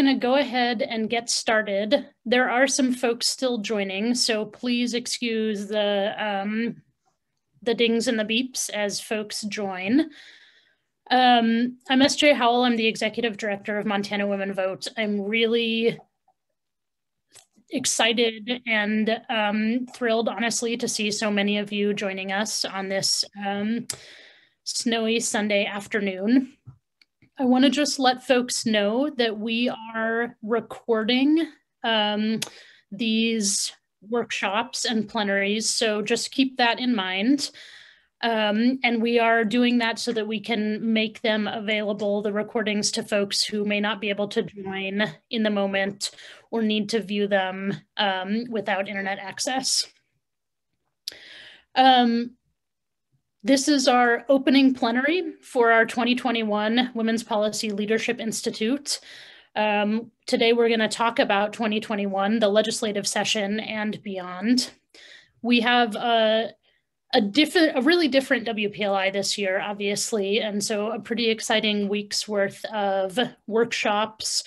going to go ahead and get started. There are some folks still joining, so please excuse the um, the dings and the beeps as folks join. Um, I'm SJ Howell. I'm the executive director of Montana Women Vote. I'm really excited and um, thrilled, honestly, to see so many of you joining us on this um, snowy Sunday afternoon. I want to just let folks know that we are recording um, these workshops and plenaries, so just keep that in mind. Um, and we are doing that so that we can make them available, the recordings to folks who may not be able to join in the moment or need to view them um, without internet access. Um, this is our opening plenary for our 2021 Women's Policy Leadership Institute. Um, today we're going to talk about 2021, the legislative session and beyond. We have a, a different, a really different WPLI this year, obviously, and so a pretty exciting week's worth of workshops.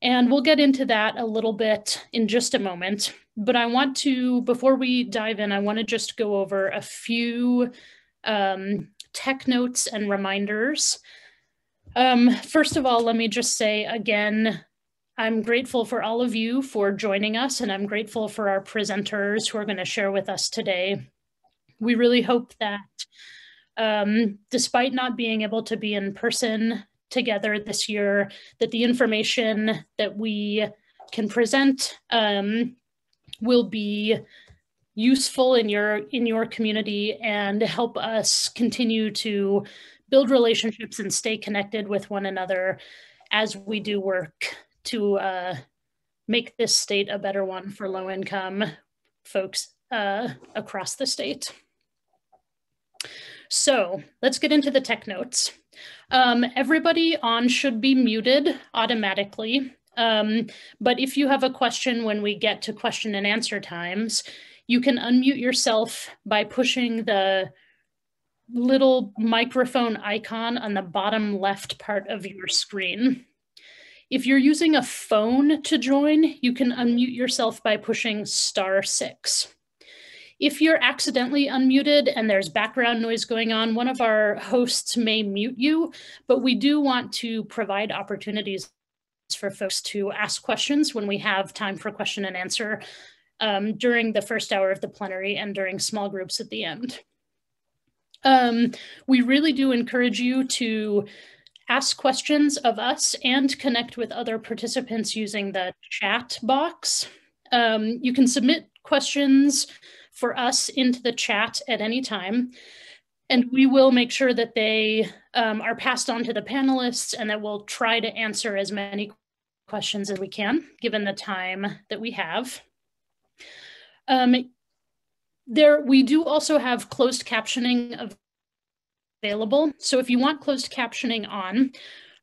And we'll get into that a little bit in just a moment. But I want to, before we dive in, I want to just go over a few um, tech notes and reminders. Um, first of all, let me just say again, I'm grateful for all of you for joining us, and I'm grateful for our presenters who are going to share with us today. We really hope that um, despite not being able to be in person together this year, that the information that we can present um, will be useful in your in your community and help us continue to build relationships and stay connected with one another as we do work to uh, make this state a better one for low income folks uh, across the state. So let's get into the tech notes. Um, everybody on should be muted automatically. Um, but if you have a question when we get to question and answer times, you can unmute yourself by pushing the little microphone icon on the bottom left part of your screen. If you're using a phone to join, you can unmute yourself by pushing star six. If you're accidentally unmuted and there's background noise going on, one of our hosts may mute you, but we do want to provide opportunities for folks to ask questions when we have time for question and answer um, during the first hour of the plenary and during small groups at the end. Um, we really do encourage you to ask questions of us and connect with other participants using the chat box. Um, you can submit questions for us into the chat at any time. And we will make sure that they um, are passed on to the panelists and that we'll try to answer as many questions as we can, given the time that we have. Um, there, we do also have closed captioning available. So if you want closed captioning on,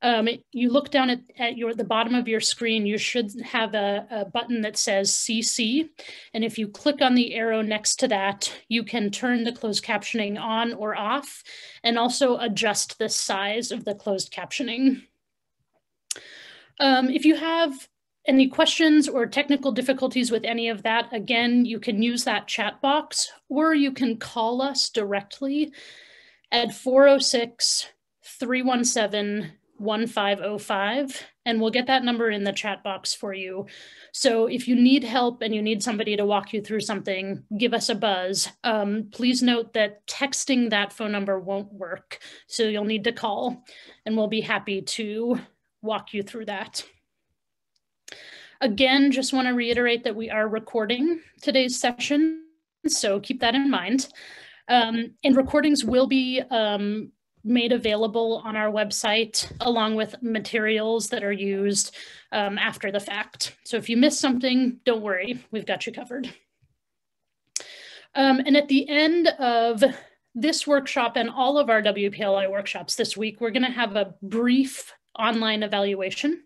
um, you look down at, at your the bottom of your screen, you should have a, a, button that says CC. And if you click on the arrow next to that, you can turn the closed captioning on or off and also adjust the size of the closed captioning. Um, if you have any questions or technical difficulties with any of that, again, you can use that chat box or you can call us directly at 406 317 1505 and we'll get that number in the chat box for you. So if you need help and you need somebody to walk you through something, give us a buzz. Um, please note that texting that phone number won't work. So you'll need to call and we'll be happy to walk you through that. Again, just want to reiterate that we are recording today's session, so keep that in mind. Um, and recordings will be um, made available on our website along with materials that are used um, after the fact. So if you miss something, don't worry, we've got you covered. Um, and at the end of this workshop and all of our WPLI workshops this week, we're gonna have a brief online evaluation.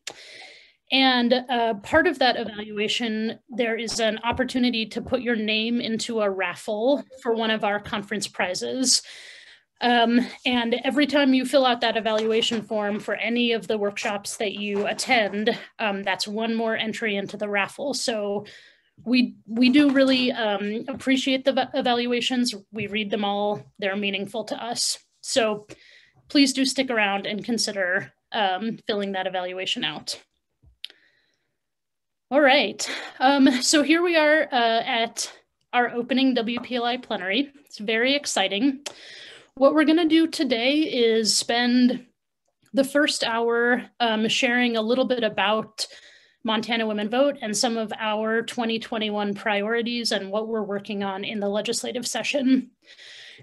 And uh, part of that evaluation, there is an opportunity to put your name into a raffle for one of our conference prizes. Um, and every time you fill out that evaluation form for any of the workshops that you attend, um, that's one more entry into the raffle. So we we do really um, appreciate the evaluations. We read them all; they're meaningful to us. So please do stick around and consider um, filling that evaluation out. All right, um, so here we are uh, at our opening WPLI plenary. It's very exciting. What we're gonna do today is spend the first hour um, sharing a little bit about Montana Women Vote and some of our 2021 priorities and what we're working on in the legislative session.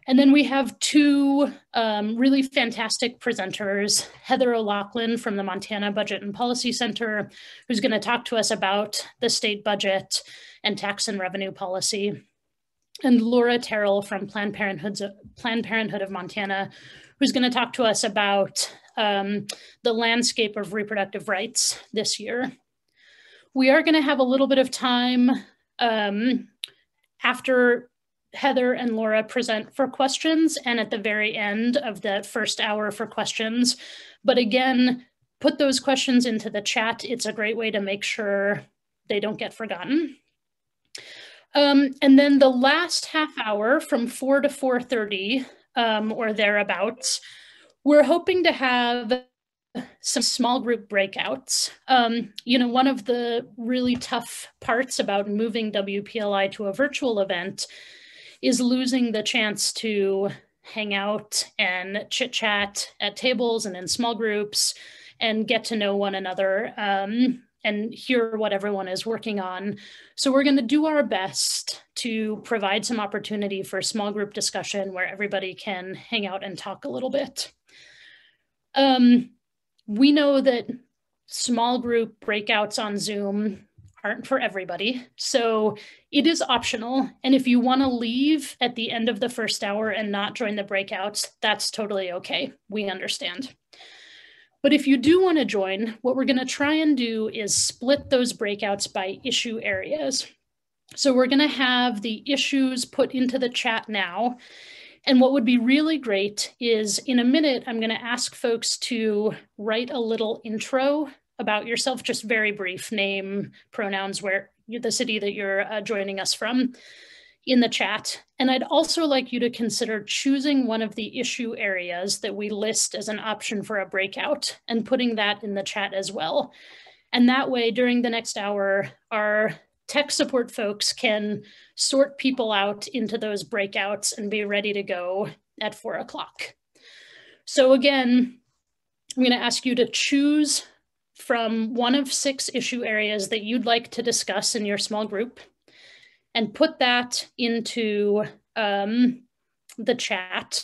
And then we have two um, really fantastic presenters, Heather O'Loughlin from the Montana Budget and Policy Center, who's gonna talk to us about the state budget and tax and revenue policy, and Laura Terrell from Planned, Parenthood's, Planned Parenthood of Montana, who's gonna talk to us about um, the landscape of reproductive rights this year. We are gonna have a little bit of time um, after Heather and Laura present for questions and at the very end of the first hour for questions. But again, put those questions into the chat. It's a great way to make sure they don't get forgotten. Um, and then the last half hour from 4 to 4.30 um, or thereabouts, we're hoping to have some small group breakouts. Um, you know, one of the really tough parts about moving WPLI to a virtual event is losing the chance to hang out and chit chat at tables and in small groups and get to know one another um, and hear what everyone is working on. So we're going to do our best to provide some opportunity for small group discussion where everybody can hang out and talk a little bit. Um, we know that small group breakouts on Zoom aren't for everybody. So it is optional. And if you want to leave at the end of the first hour and not join the breakouts, that's totally okay. We understand. But if you do want to join, what we're going to try and do is split those breakouts by issue areas. So we're going to have the issues put into the chat now. And what would be really great is in a minute, I'm going to ask folks to write a little intro about yourself, just very brief name, pronouns, where the city that you're uh, joining us from in the chat. And I'd also like you to consider choosing one of the issue areas that we list as an option for a breakout and putting that in the chat as well. And that way, during the next hour, our tech support folks can sort people out into those breakouts and be ready to go at four o'clock. So again, I'm gonna ask you to choose from one of six issue areas that you'd like to discuss in your small group and put that into um, the chat.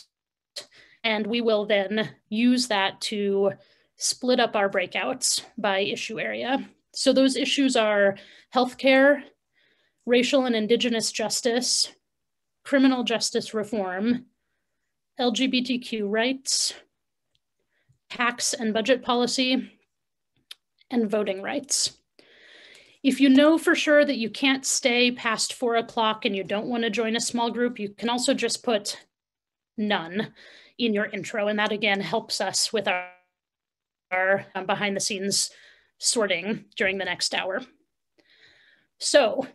And we will then use that to split up our breakouts by issue area. So those issues are healthcare, racial and indigenous justice, criminal justice reform, LGBTQ rights, tax and budget policy, and voting rights. If you know for sure that you can't stay past four o'clock and you don't want to join a small group, you can also just put none in your intro. And that again helps us with our, our um, behind the scenes sorting during the next hour. So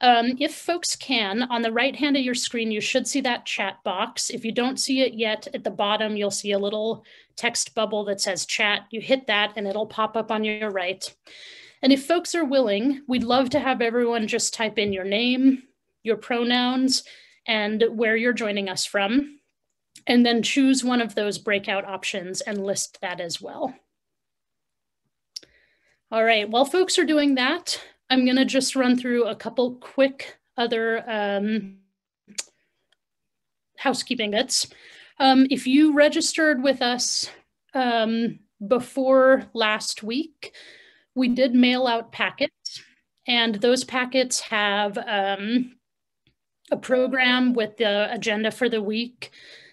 um, if folks can, on the right hand of your screen, you should see that chat box. If you don't see it yet, at the bottom, you'll see a little text bubble that says chat. You hit that and it'll pop up on your right. And if folks are willing, we'd love to have everyone just type in your name, your pronouns, and where you're joining us from, and then choose one of those breakout options and list that as well. All right, while folks are doing that, I'm gonna just run through a couple quick other um, housekeeping bits. Um, if you registered with us um, before last week, we did mail out packets, and those packets have um, a program with the agenda for the week.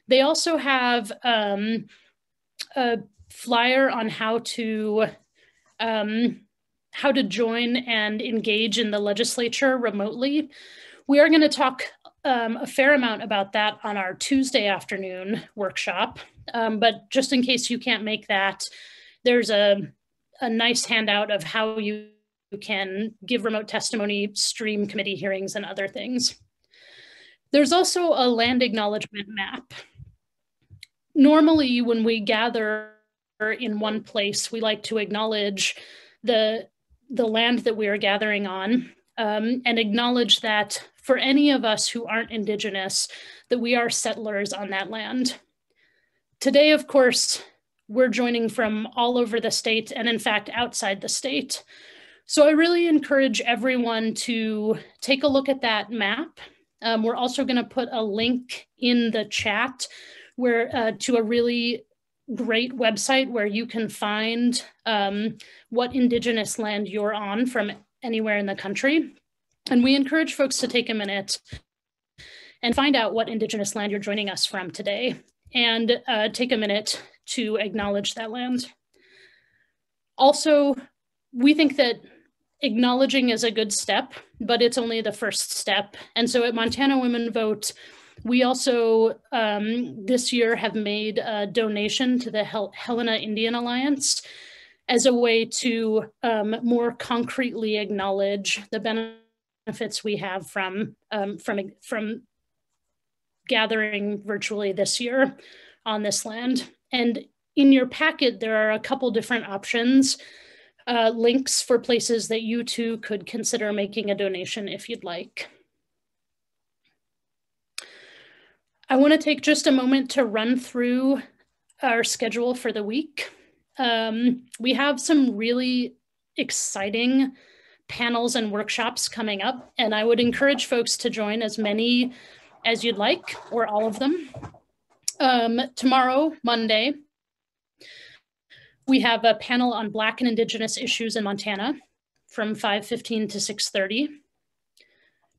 They also have um, a flyer on how to um, how to join and engage in the legislature remotely. We are going to talk um, a fair amount about that on our Tuesday afternoon workshop. Um, but just in case you can't make that, there's a, a nice handout of how you can give remote testimony, stream committee hearings, and other things. There's also a land acknowledgement map. Normally, when we gather in one place, we like to acknowledge the, the land that we are gathering on um, and acknowledge that for any of us who aren't Indigenous, that we are settlers on that land. Today, of course, we're joining from all over the state and in fact outside the state. So I really encourage everyone to take a look at that map. Um, we're also going to put a link in the chat where uh, to a really great website where you can find um, what Indigenous land you're on from anywhere in the country. And we encourage folks to take a minute and find out what Indigenous land you're joining us from today and uh, take a minute to acknowledge that land. Also, we think that acknowledging is a good step, but it's only the first step. And so at Montana Women Vote, we also um, this year have made a donation to the Hel Helena Indian Alliance as a way to um, more concretely acknowledge the benefits we have from um, from from gathering virtually this year on this land. And in your packet, there are a couple different options, uh, links for places that you too could consider making a donation if you'd like. I want to take just a moment to run through our schedule for the week. Um, we have some really exciting panels and workshops coming up, and I would encourage folks to join as many as you'd like, or all of them. Um, tomorrow, Monday, we have a panel on Black and Indigenous issues in Montana from 5.15 to 6.30.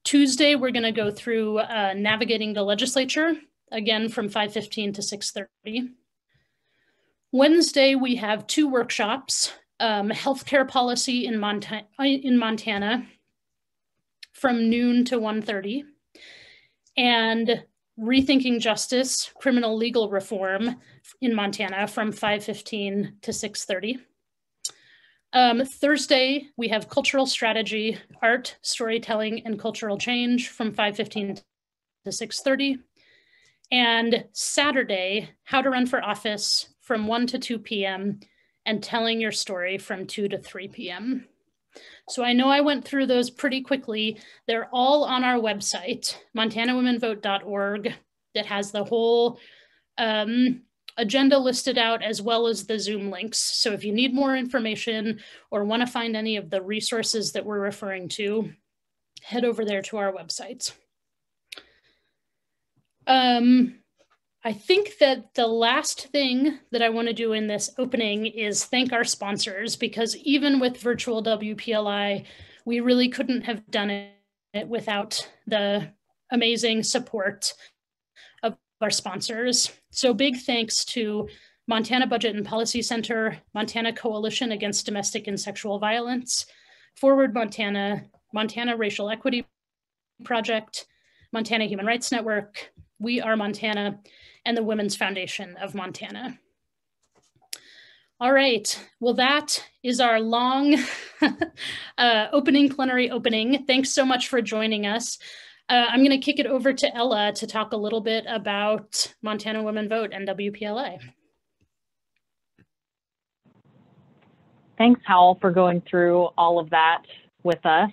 Tuesday, we're gonna go through uh, navigating the legislature, again from 5.15 to 6.30. Wednesday, we have two workshops, um, healthcare policy in, Monta in Montana from noon to 1.30, and rethinking justice, criminal legal reform in Montana from 5.15 to 6.30. Um, Thursday, we have cultural strategy, art, storytelling, and cultural change from 5.15 to 6.30. And Saturday, how to run for office from 1 to 2 p.m. and telling your story from 2 to 3 p.m. So I know I went through those pretty quickly. They're all on our website, montanawomenvote.org, that has the whole um, agenda listed out as well as the Zoom links. So if you need more information or want to find any of the resources that we're referring to, head over there to our website. Um, I think that the last thing that I want to do in this opening is thank our sponsors because even with virtual WPLI, we really couldn't have done it without the amazing support of our sponsors. So big thanks to Montana Budget and Policy Center, Montana Coalition Against Domestic and Sexual Violence, Forward Montana, Montana Racial Equity Project, Montana Human Rights Network, We Are Montana, and the Women's Foundation of Montana. All right, well, that is our long uh, opening plenary opening. Thanks so much for joining us. Uh, I'm going to kick it over to Ella to talk a little bit about Montana Women Vote and WPLI. Thanks, Howell, for going through all of that with us.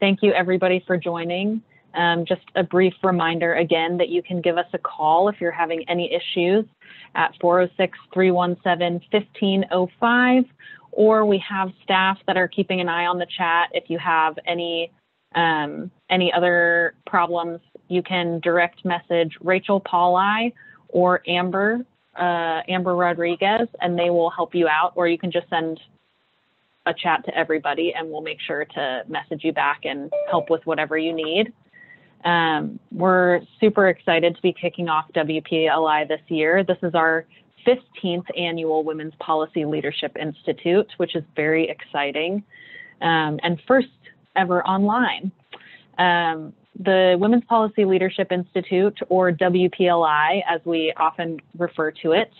Thank you, everybody, for joining. Um, just a brief reminder again that you can give us a call if you're having any issues at 406 317 1505, or we have staff that are keeping an eye on the chat if you have any um, any other problems, you can direct message Rachel Pauli or Amber, uh, Amber Rodriguez, and they will help you out. Or you can just send a chat to everybody and we'll make sure to message you back and help with whatever you need. Um, we're super excited to be kicking off WPLI this year. This is our 15th annual Women's Policy Leadership Institute, which is very exciting. Um, and first ever online. Um, the Women's Policy Leadership Institute, or WPLI as we often refer to it,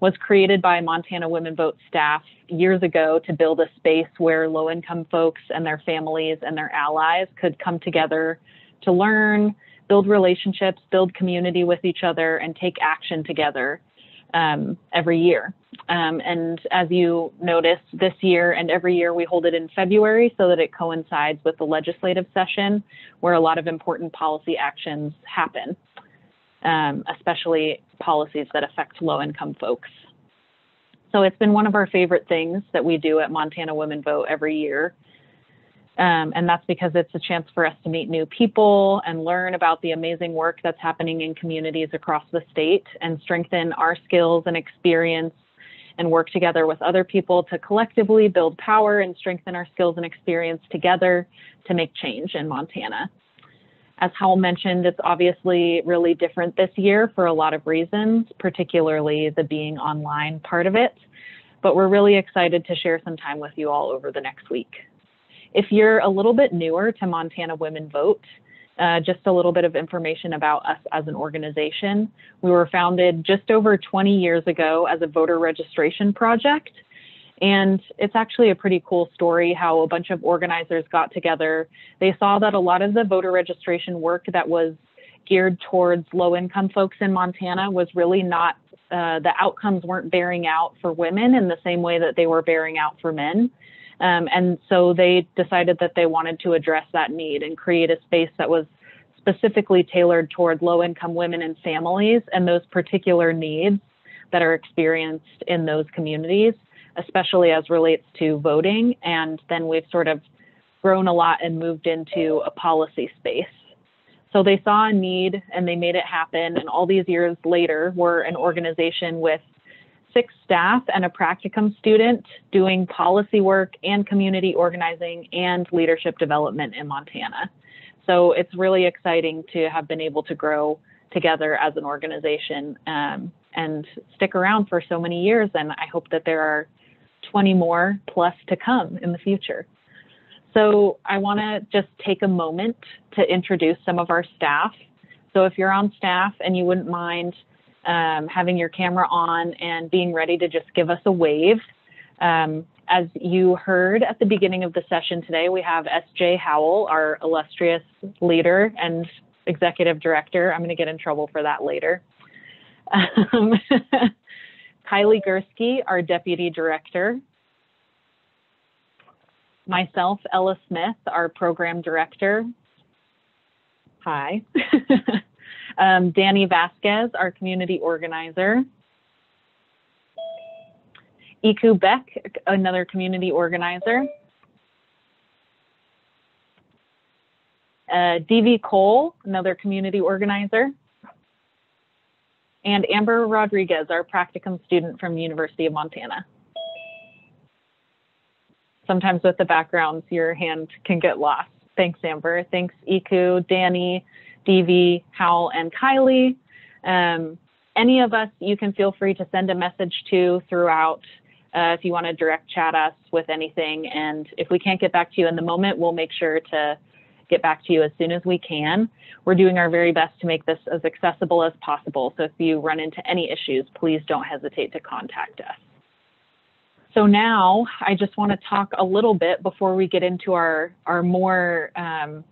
was created by Montana Women Vote staff years ago to build a space where low income folks and their families and their allies could come together to learn, build relationships, build community with each other, and take action together um, every year. Um, and as you notice, this year and every year we hold it in February so that it coincides with the legislative session where a lot of important policy actions happen, um, especially policies that affect low income folks. So it's been one of our favorite things that we do at Montana Women Vote every year. Um, and that's because it's a chance for us to meet new people and learn about the amazing work that's happening in communities across the state and strengthen our skills and experience and work together with other people to collectively build power and strengthen our skills and experience together to make change in Montana. As Howell mentioned, it's obviously really different this year for a lot of reasons, particularly the being online part of it. But we're really excited to share some time with you all over the next week. If you're a little bit newer to Montana Women Vote, uh, just a little bit of information about us as an organization. We were founded just over 20 years ago as a voter registration project and it's actually a pretty cool story how a bunch of organizers got together. They saw that a lot of the voter registration work that was geared towards low income folks in Montana was really not, uh, the outcomes weren't bearing out for women in the same way that they were bearing out for men. Um, and so they decided that they wanted to address that need and create a space that was specifically tailored toward low income women and families and those particular needs that are experienced in those communities especially as relates to voting. And then we've sort of grown a lot and moved into a policy space. So they saw a need and they made it happen. And all these years later, we're an organization with six staff and a practicum student doing policy work and community organizing and leadership development in Montana. So it's really exciting to have been able to grow together as an organization um, and stick around for so many years. And I hope that there are 20 more plus to come in the future. So I want to just take a moment to introduce some of our staff. So if you're on staff and you wouldn't mind um, having your camera on and being ready to just give us a wave. Um, as you heard at the beginning of the session today, we have S.J. Howell, our illustrious leader and executive director. I'm going to get in trouble for that later. Um, Kylie Gursky, our deputy director. Myself, Ella Smith, our program director. Hi. um, Danny Vasquez, our community organizer. Iku Beck, another community organizer. Uh, DV Cole, another community organizer and Amber Rodriguez, our practicum student from University of Montana. Sometimes with the backgrounds, your hand can get lost. Thanks, Amber. Thanks, Iku, Danny, Devi, Howell, and Kylie. Um, any of us, you can feel free to send a message to throughout uh, if you want to direct chat us with anything. And if we can't get back to you in the moment, we'll make sure to get back to you as soon as we can. We're doing our very best to make this as accessible as possible. So if you run into any issues, please don't hesitate to contact us. So now I just want to talk a little bit before we get into our, our more um,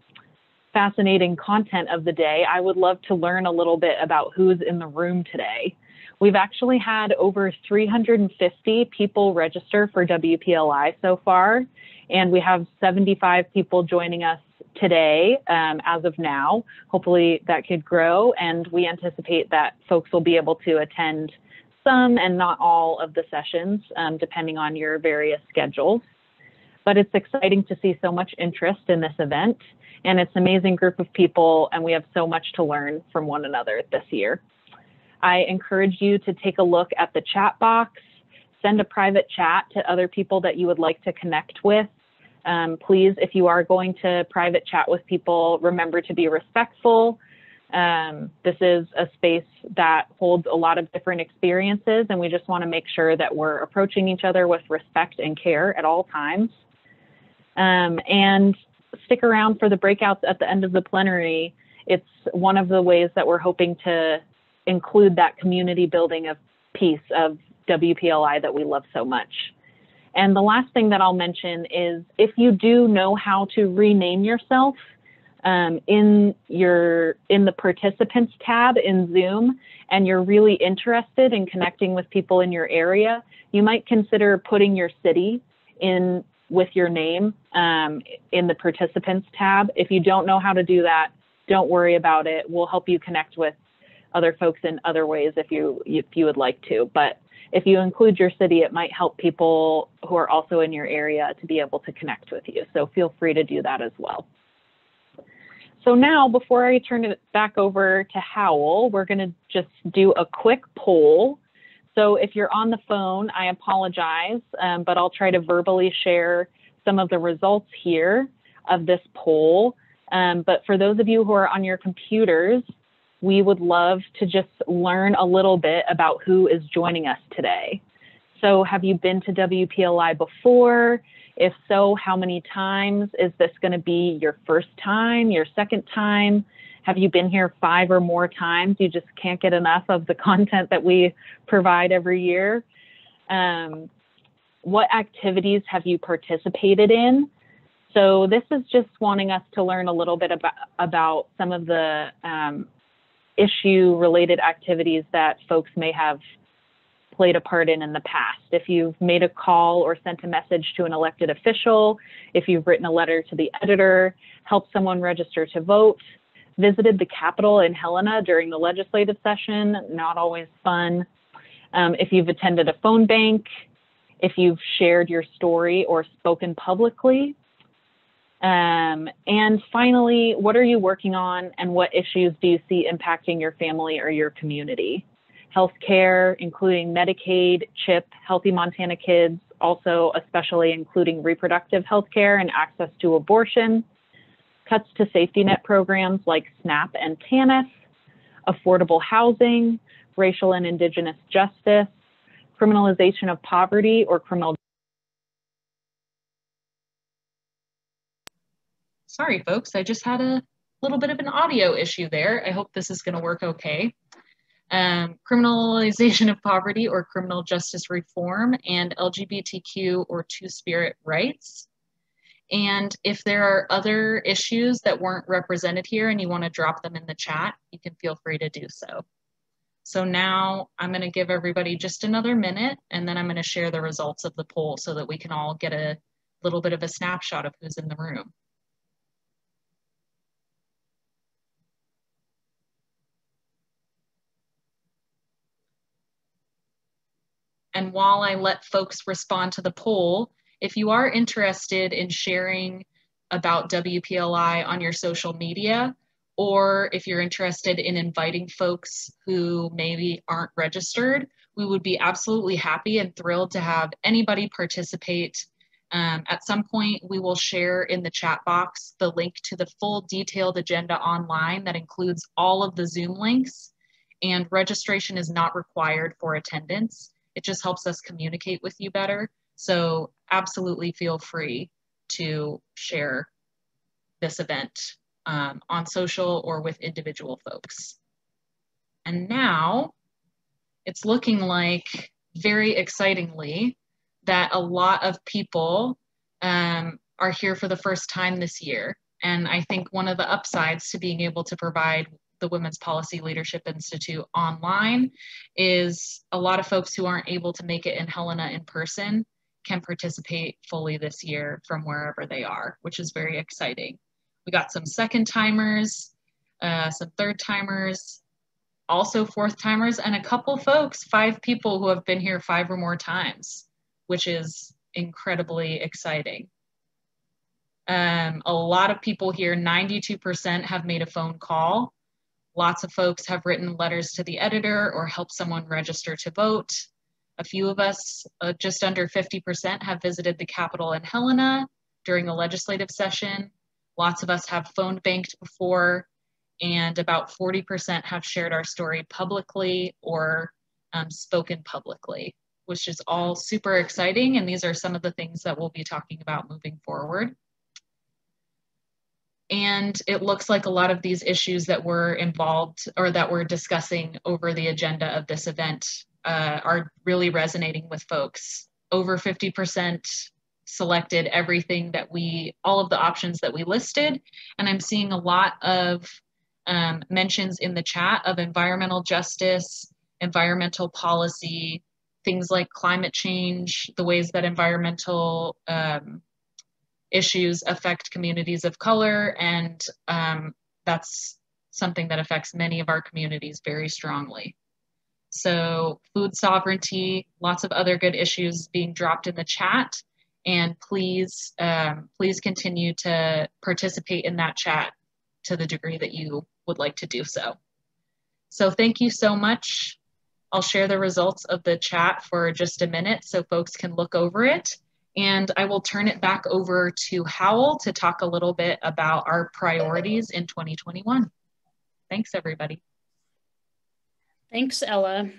fascinating content of the day. I would love to learn a little bit about who's in the room today. We've actually had over 350 people register for WPLI so far, and we have 75 people joining us today um, as of now. Hopefully that could grow and we anticipate that folks will be able to attend some and not all of the sessions um, depending on your various schedules. But it's exciting to see so much interest in this event and it's an amazing group of people and we have so much to learn from one another this year. I encourage you to take a look at the chat box, send a private chat to other people that you would like to connect with um, please, if you are going to private chat with people, remember to be respectful. Um, this is a space that holds a lot of different experiences, and we just want to make sure that we're approaching each other with respect and care at all times. Um, and stick around for the breakouts at the end of the plenary. It's one of the ways that we're hoping to include that community building of piece of WPLI that we love so much. And the last thing that I'll mention is if you do know how to rename yourself um, in your in the participants tab in Zoom and you're really interested in connecting with people in your area, you might consider putting your city in with your name um, in the participants tab. If you don't know how to do that, don't worry about it. We'll help you connect with other folks in other ways if you if you would like to. But if you include your city, it might help people who are also in your area to be able to connect with you. So feel free to do that as well. So now, before I turn it back over to Howell, we're going to just do a quick poll. So if you're on the phone, I apologize, um, but I'll try to verbally share some of the results here of this poll. Um, but for those of you who are on your computers, we would love to just learn a little bit about who is joining us today. So have you been to WPLI before? If so, how many times? Is this going to be your first time, your second time? Have you been here five or more times? You just can't get enough of the content that we provide every year. Um, what activities have you participated in? So this is just wanting us to learn a little bit about, about some of the um, issue related activities that folks may have played a part in in the past. If you've made a call or sent a message to an elected official, if you've written a letter to the editor, helped someone register to vote, visited the Capitol in Helena during the legislative session, not always fun. Um, if you've attended a phone bank, if you've shared your story or spoken publicly, um, and finally, what are you working on and what issues do you see impacting your family or your community? Healthcare, including Medicaid, CHIP, Healthy Montana Kids, also especially including reproductive health care and access to abortion, cuts to safety net programs like SNAP and TANF, affordable housing, racial and indigenous justice, criminalization of poverty or criminal Sorry, folks, I just had a little bit of an audio issue there. I hope this is going to work okay. Um, criminalization of poverty or criminal justice reform and LGBTQ or two-spirit rights. And if there are other issues that weren't represented here and you want to drop them in the chat, you can feel free to do so. So now I'm going to give everybody just another minute and then I'm going to share the results of the poll so that we can all get a little bit of a snapshot of who's in the room. And while I let folks respond to the poll, if you are interested in sharing about WPLI on your social media, or if you're interested in inviting folks who maybe aren't registered, we would be absolutely happy and thrilled to have anybody participate. Um, at some point, we will share in the chat box the link to the full detailed agenda online that includes all of the Zoom links, and registration is not required for attendance. It just helps us communicate with you better. So absolutely feel free to share this event um, on social or with individual folks. And now it's looking like very excitingly that a lot of people um, are here for the first time this year. And I think one of the upsides to being able to provide the Women's Policy Leadership Institute online is a lot of folks who aren't able to make it in Helena in person can participate fully this year from wherever they are, which is very exciting. We got some second timers, uh, some third timers, also fourth timers, and a couple folks, five people who have been here five or more times, which is incredibly exciting. Um, a lot of people here, 92% have made a phone call. Lots of folks have written letters to the editor or helped someone register to vote. A few of us, uh, just under 50%, have visited the Capitol in Helena during the legislative session. Lots of us have phone banked before, and about 40% have shared our story publicly or um, spoken publicly, which is all super exciting. And these are some of the things that we'll be talking about moving forward. and it looks like a lot of these issues that were involved or that we're discussing over the agenda of this event uh, are really resonating with folks. Over 50% selected everything that we, all of the options that we listed. And I'm seeing a lot of um, mentions in the chat of environmental justice, environmental policy, things like climate change, the ways that environmental um, issues affect communities of color, and um, that's something that affects many of our communities very strongly. So food sovereignty, lots of other good issues being dropped in the chat. And please, um, please continue to participate in that chat to the degree that you would like to do so. So thank you so much. I'll share the results of the chat for just a minute so folks can look over it. And I will turn it back over to Howell to talk a little bit about our priorities in 2021. Thanks, everybody. Thanks, Ella.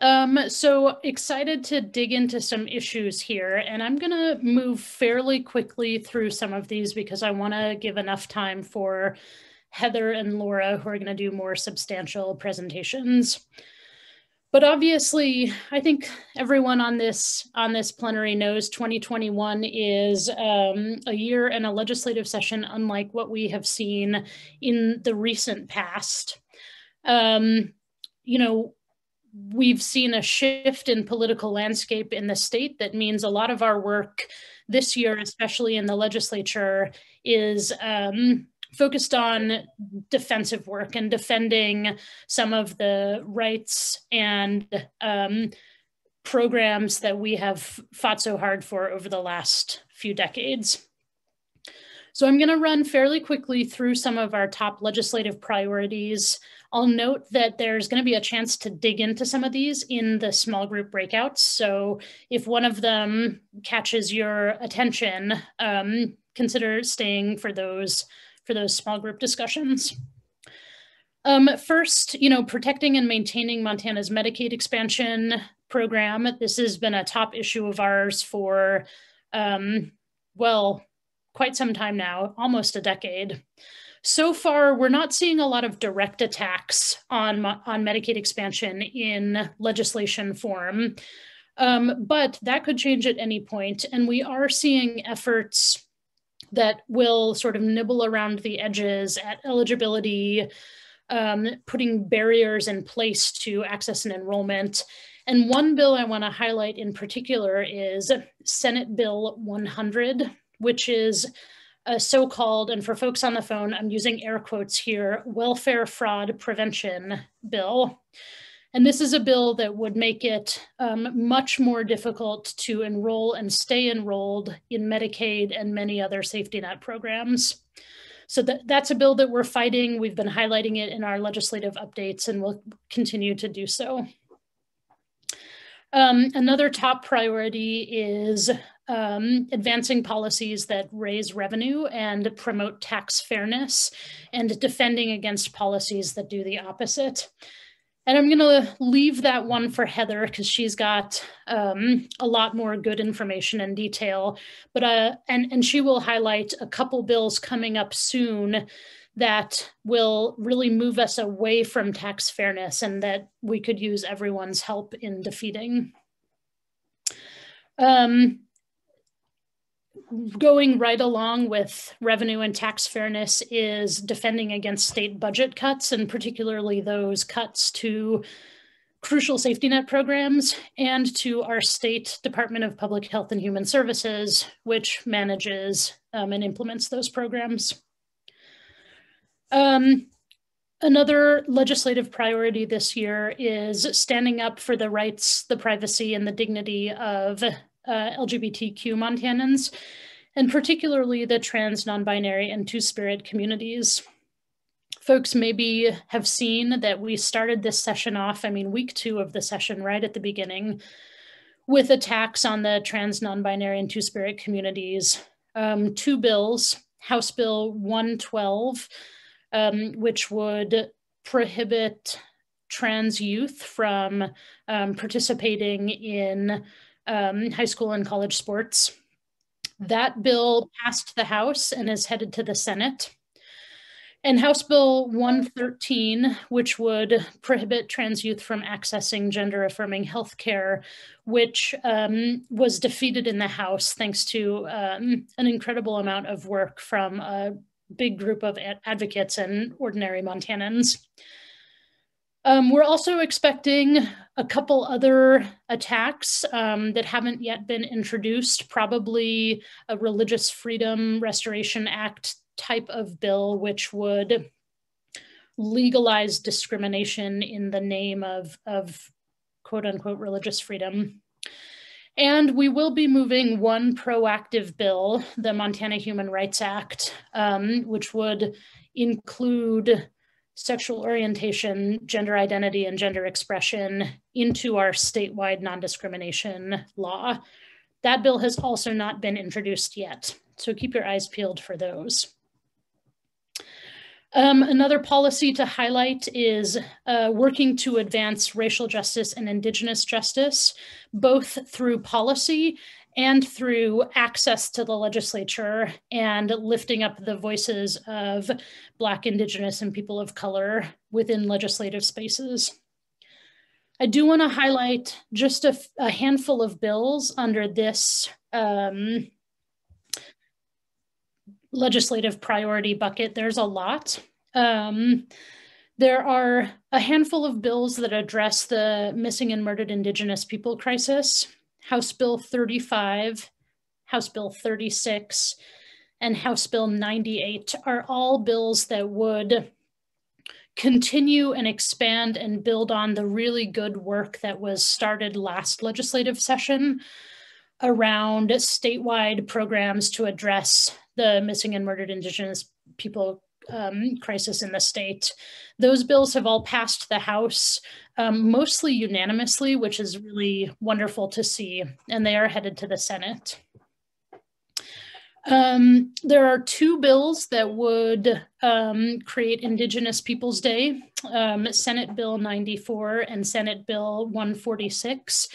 Um, so excited to dig into some issues here, and I'm going to move fairly quickly through some of these because I want to give enough time for Heather and Laura, who are going to do more substantial presentations. But obviously, I think everyone on this on this plenary knows 2021 is um, a year and a legislative session unlike what we have seen in the recent past. Um, you know, we've seen a shift in political landscape in the state that means a lot of our work this year, especially in the legislature, is um, focused on defensive work and defending some of the rights and um, programs that we have fought so hard for over the last few decades. So I'm going to run fairly quickly through some of our top legislative priorities. I'll note that there's going to be a chance to dig into some of these in the small group breakouts. So if one of them catches your attention, um, consider staying for those for those small group discussions. Um, first, you know, protecting and maintaining Montana's Medicaid expansion program. This has been a top issue of ours for, um, well, quite some time now, almost a decade. So far, we're not seeing a lot of direct attacks on, on Medicaid expansion in legislation form, um, but that could change at any point. And we are seeing efforts that will sort of nibble around the edges at eligibility, um, putting barriers in place to access and enrollment. And one bill I want to highlight in particular is Senate Bill 100, which is a so-called, and for folks on the phone, I'm using air quotes here, welfare fraud prevention bill. And this is a bill that would make it um, much more difficult to enroll and stay enrolled in Medicaid and many other safety net programs. So that, that's a bill that we're fighting. We've been highlighting it in our legislative updates and we'll continue to do so. Um, another top priority is um, advancing policies that raise revenue and promote tax fairness and defending against policies that do the opposite. And I'm going to leave that one for Heather because she's got um, a lot more good information and detail. But uh, and and she will highlight a couple bills coming up soon that will really move us away from tax fairness and that we could use everyone's help in defeating. Um, going right along with revenue and tax fairness is defending against state budget cuts and particularly those cuts to crucial safety net programs and to our state Department of Public Health and Human Services, which manages um, and implements those programs. Um, another legislative priority this year is standing up for the rights, the privacy, and the dignity of uh, LGBTQ Montanans, and particularly the trans, non-binary, and two-spirit communities. Folks maybe have seen that we started this session off, I mean, week two of the session right at the beginning, with attacks on the trans, non-binary, and two-spirit communities. Um, two bills, House Bill 112, um, which would prohibit trans youth from um, participating in um, high school and college sports. That bill passed the House and is headed to the Senate. And House Bill 113, which would prohibit trans youth from accessing gender affirming health care, which um, was defeated in the House thanks to um, an incredible amount of work from a big group of ad advocates and ordinary Montanans. Um, we're also expecting a couple other attacks um, that haven't yet been introduced, probably a Religious Freedom Restoration Act type of bill, which would legalize discrimination in the name of, of quote unquote religious freedom. And we will be moving one proactive bill, the Montana Human Rights Act, um, which would include sexual orientation, gender identity, and gender expression into our statewide non discrimination law. That bill has also not been introduced yet, so keep your eyes peeled for those. Um, another policy to highlight is uh, working to advance racial justice and Indigenous justice, both through policy and through access to the legislature and lifting up the voices of Black, Indigenous, and people of color within legislative spaces. I do want to highlight just a, handful of bills under this um, legislative priority bucket. There's a lot. Um, there are a handful of bills that address the missing and murdered Indigenous people crisis. House Bill 35, House Bill 36, and House Bill 98 are all bills that would continue and expand and build on the really good work that was started last legislative session around statewide programs to address the missing and murdered Indigenous people um, crisis in the state. Those bills have all passed the House um, mostly unanimously, which is really wonderful to see, and they are headed to the Senate. Um, there are two bills that would um, create Indigenous Peoples Day, um, Senate Bill 94 and Senate Bill 146.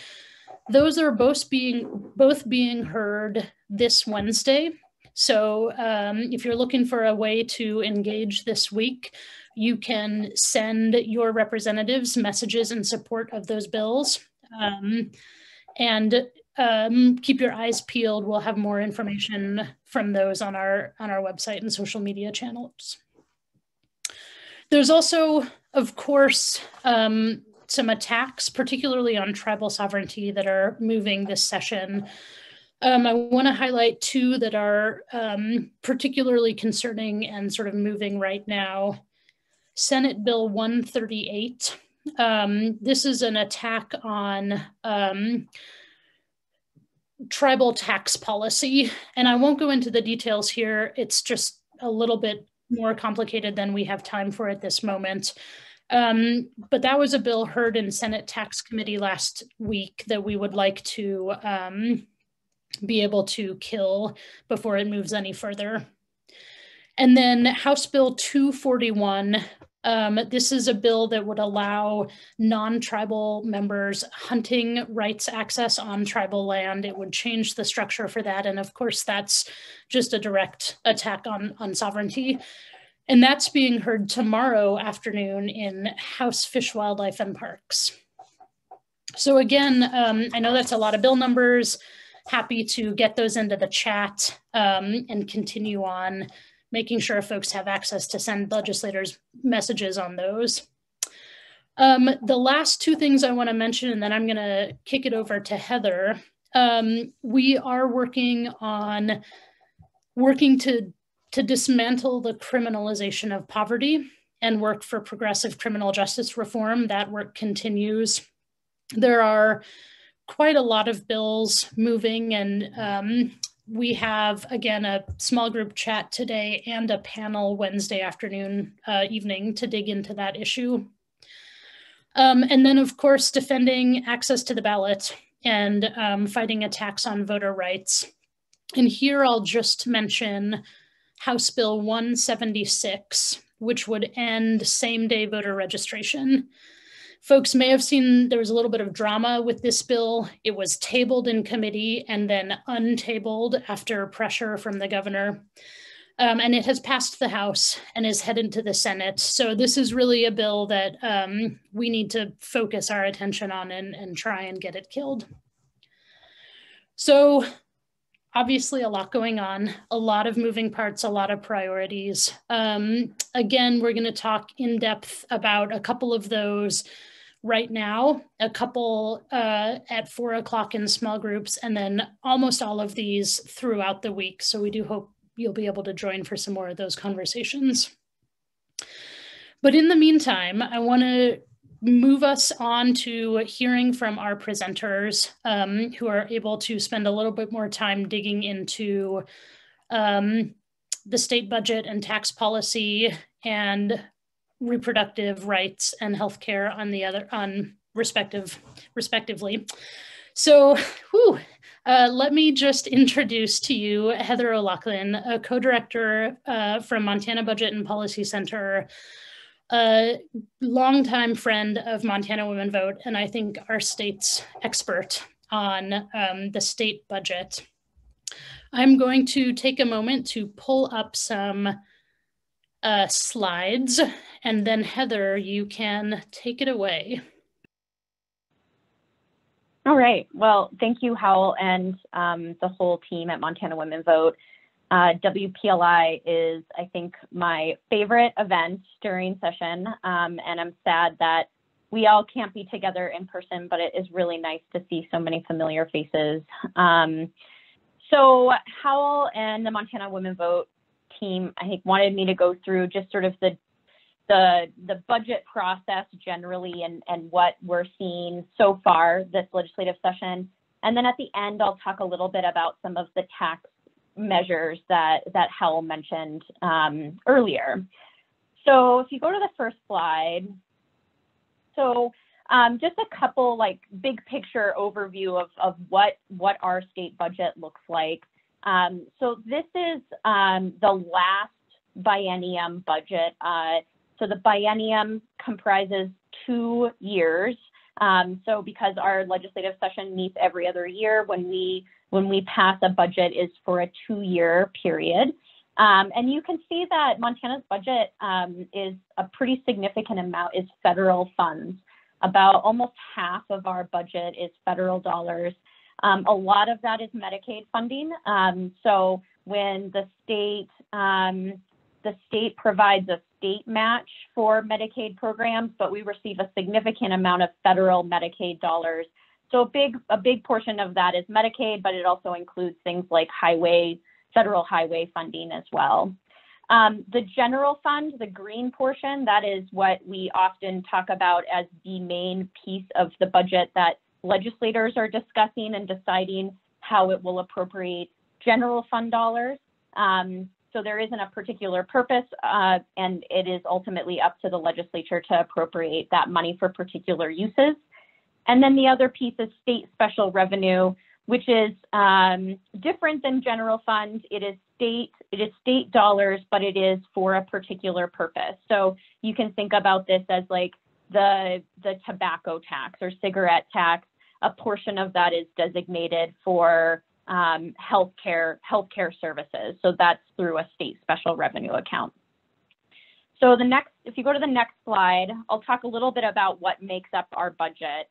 Those are both being both being heard this Wednesday. So um, if you're looking for a way to engage this week, you can send your representatives messages in support of those bills. Um, and um, keep your eyes peeled. We'll have more information from those on our on our website and social media channels. There's also, of course, um, some attacks, particularly on tribal sovereignty, that are moving this session. Um, I want to highlight two that are um, particularly concerning and sort of moving right now. Senate Bill 138. Um, this is an attack on um, tribal tax policy. And I won't go into the details here. It's just a little bit more complicated than we have time for at this moment. Um, but that was a bill heard in Senate Tax Committee last week that we would like to um, be able to kill before it moves any further. And then House Bill 241 um, this is a bill that would allow non-tribal members hunting rights access on tribal land. It would change the structure for that. And of course, that's just a direct attack on, on sovereignty. And that's being heard tomorrow afternoon in House Fish, Wildlife, and Parks. So again, um, I know that's a lot of bill numbers. Happy to get those into the chat um, and continue on making sure folks have access to send legislators messages on those. Um, the last two things I want to mention, and then I'm going to kick it over to Heather. Um, we are working on working to, to dismantle the criminalization of poverty and work for progressive criminal justice reform. That work continues. There are quite a lot of bills moving and um, we have again a small group chat today and a panel Wednesday afternoon, uh, evening to dig into that issue. Um, and then, of course, defending access to the ballot and um, fighting attacks on voter rights. And here I'll just mention House Bill 176, which would end same day voter registration. Folks may have seen there was a little bit of drama with this bill. It was tabled in committee and then untabled after pressure from the governor. Um, and it has passed the House and is headed to the Senate. So this is really a bill that um, we need to focus our attention on and, and try and get it killed. So obviously a lot going on, a lot of moving parts, a lot of priorities. Um, again, we're going to talk in depth about a couple of those right now, a couple uh, at four o'clock in small groups, and then almost all of these throughout the week. So we do hope you'll be able to join for some more of those conversations. But in the meantime, I want to move us on to hearing from our presenters um, who are able to spend a little bit more time digging into um, the state budget and tax policy and reproductive rights and healthcare on the other on respective respectively. So, whew, uh, let me just introduce to you Heather O'Loughlin, a co-director uh, from Montana Budget and Policy Center, a longtime friend of Montana Women Vote, and I think our state's expert on um, the state budget. I'm going to take a moment to pull up some uh, slides, and then Heather, you can take it away. All right. Well, thank you, Howell, and um, the whole team at Montana Women Vote. Uh, WPLI is, I think, my favorite event during session, um, and I'm sad that we all can't be together in person, but it is really nice to see so many familiar faces. Um, so Howell and the Montana Women Vote team, I think, wanted me to go through just sort of the the the budget process generally and and what we're seeing so far this legislative session. And then at the end, I'll talk a little bit about some of the tax measures that that Howell mentioned um, earlier. So if you go to the first slide, so um, just a couple like big picture overview of, of what what our state budget looks like. Um, so this is um, the last biennium budget. Uh, so the biennium comprises two years. Um, so because our legislative session meets every other year, when we when we pass a budget is for a two-year period. Um, and you can see that Montana's budget um, is a pretty significant amount is federal funds. About almost half of our budget is federal dollars. Um, a lot of that is Medicaid funding. Um, so when the state um, the state provides a state match for Medicaid programs, but we receive a significant amount of federal Medicaid dollars. So a big, a big portion of that is Medicaid, but it also includes things like highway, federal highway funding as well. Um, the general fund, the green portion, that is what we often talk about as the main piece of the budget that legislators are discussing and deciding how it will appropriate general fund dollars. Um, so there isn't a particular purpose, uh, and it is ultimately up to the legislature to appropriate that money for particular uses. And then the other piece is state special revenue, which is um, different than general fund. It is state, it is state dollars, but it is for a particular purpose. So you can think about this as like the the tobacco tax or cigarette tax. A portion of that is designated for um, healthcare healthcare services. So that's through a state special revenue account. So the next, if you go to the next slide, I'll talk a little bit about what makes up our budget.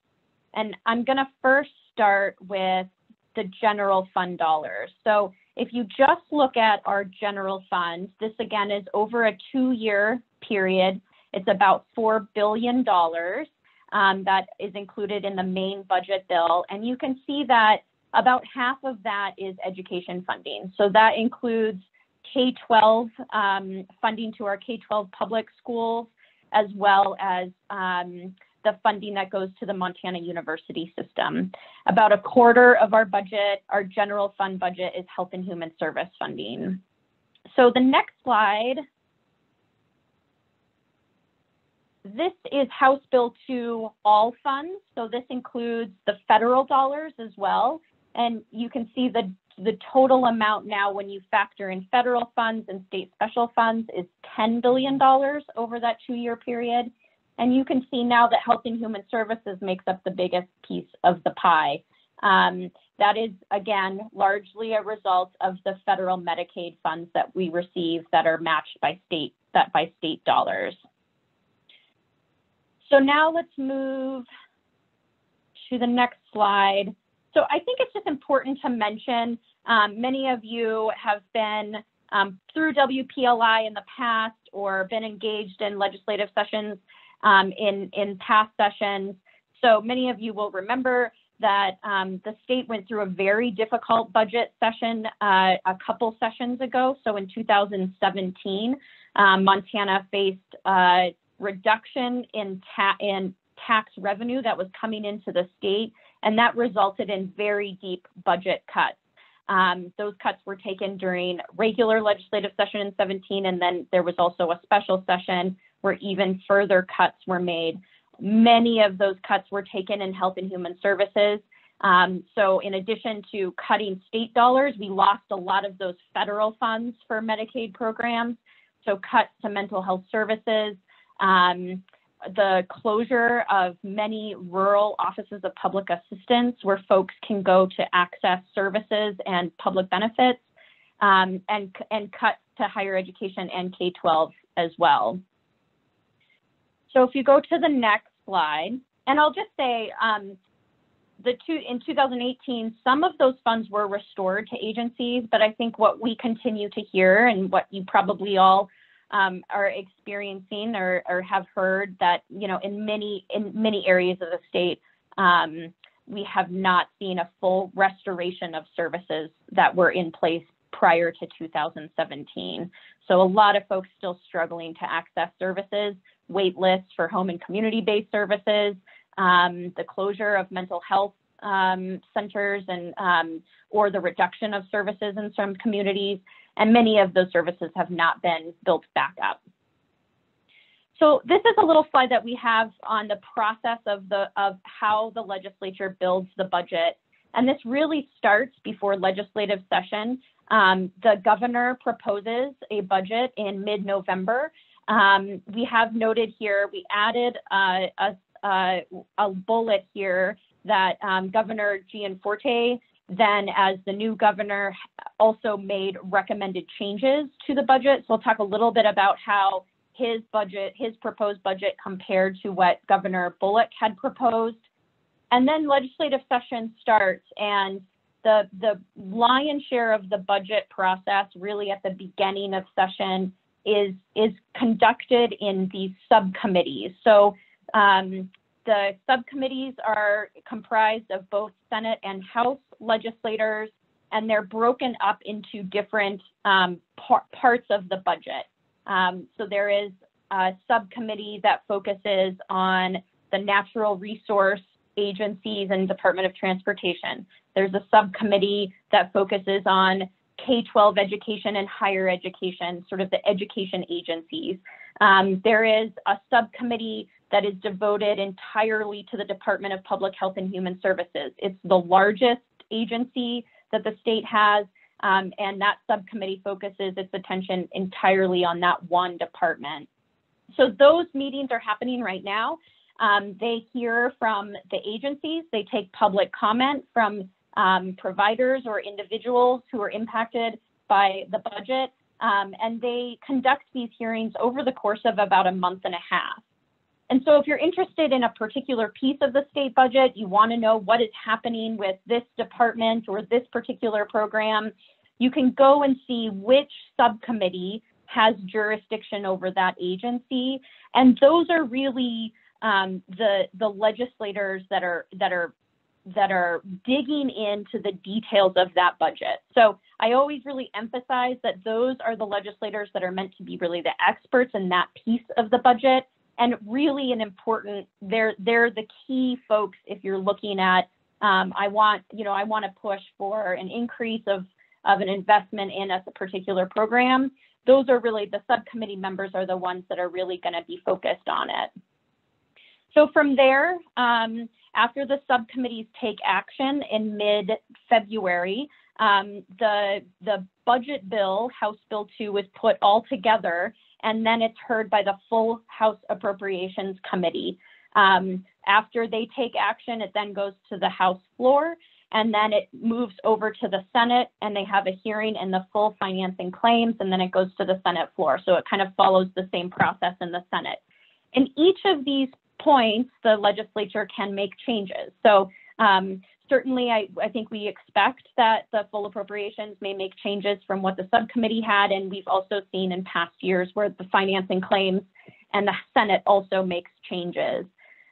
And I'm going to first start with the general fund dollars. So if you just look at our general fund, this again is over a two-year period. It's about $4 billion um, that is included in the main budget bill. And you can see that about half of that is education funding. So that includes K-12 um, funding to our K-12 public schools, as well as um, the funding that goes to the Montana University system. About a quarter of our budget, our general fund budget is health and human service funding. So the next slide, this is House Bill 2 all funds. So this includes the federal dollars as well. And you can see the, the total amount now when you factor in federal funds and state special funds is $10 billion over that two year period. And you can see now that Health and Human Services makes up the biggest piece of the pie. Um, that is, again, largely a result of the federal Medicaid funds that we receive that are matched by state, that by state dollars. So now let's move to the next slide. So I think it's just important to mention, um, many of you have been um, through WPLI in the past or been engaged in legislative sessions um, in, in past sessions. So many of you will remember that um, the state went through a very difficult budget session uh, a couple sessions ago. So in 2017, um, Montana faced a reduction in, ta in tax revenue that was coming into the state, and that resulted in very deep budget cuts. Um, those cuts were taken during regular legislative session in 17, and then there was also a special session where even further cuts were made. Many of those cuts were taken in Health and Human Services. Um, so in addition to cutting state dollars, we lost a lot of those federal funds for Medicaid programs. So cuts to mental health services, um, the closure of many rural offices of public assistance where folks can go to access services and public benefits, um, and, and cut to higher education and K-12 as well. So if you go to the next slide, and I'll just say, um, the two in 2018, some of those funds were restored to agencies, but I think what we continue to hear and what you probably all um, are experiencing or, or, have heard that you know in many in many areas of the state um, we have not seen a full restoration of services that were in place prior to 2017. So a lot of folks still struggling to access services, wait lists for home and community-based services, um, the closure of mental health um, centers and um, or the reduction of services in some communities and many of those services have not been built back up. So this is a little slide that we have on the process of the of how the legislature builds the budget. And this really starts before legislative session. Um, the governor proposes a budget in mid-November. Um, we have noted here, we added uh, a, a, a, bullet here that um, Governor Gianforte then as the new governor also made recommended changes to the budget. So I'll talk a little bit about how his budget, his proposed budget compared to what Governor Bullock had proposed. And then legislative session starts and the, the lion's share of the budget process really at the beginning of session is, is conducted in these subcommittees. So um, the subcommittees are comprised of both Senate and House legislators, and they're broken up into different um, par parts of the budget. Um, so there is a subcommittee that focuses on the natural resource agencies and Department of Transportation. There's a subcommittee that focuses on K-12 education and higher education, sort of the education agencies. Um, there is a subcommittee that is devoted entirely to the Department of Public Health and Human Services. It's the largest agency that the state has, um, and that subcommittee focuses its attention entirely on that one department. So those meetings are happening right now. Um, they hear from the agencies, they take public comment from um, providers or individuals who are impacted by the budget, um, and they conduct these hearings over the course of about a month and a half. And so if you're interested in a particular piece of the state budget, you want to know what is happening with this department or this particular program, you can go and see which subcommittee has jurisdiction over that agency. And those are really um, the, the legislators that are, that are that are digging into the details of that budget. So I always really emphasize that those are the legislators that are meant to be really the experts in that piece of the budget and really an important they're they're the key folks if you're looking at um, I want you know I want to push for an increase of of an investment in a particular program. Those are really the subcommittee members are the ones that are really going to be focused on it. So from there, um, after the subcommittees take action in mid-February, um, the the budget bill, House Bill 2, was put all together and then it's heard by the full House Appropriations Committee. Um, after they take action, it then goes to the House floor, and then it moves over to the Senate and they have a hearing in the full finance and claims and then it goes to the Senate floor. So it kind of follows the same process in the Senate. In each of these points, the legislature can make changes. So um, certainly I, I think we expect that the full appropriations may make changes from what the subcommittee had. And we've also seen in past years where the finance and claims and the Senate also makes changes.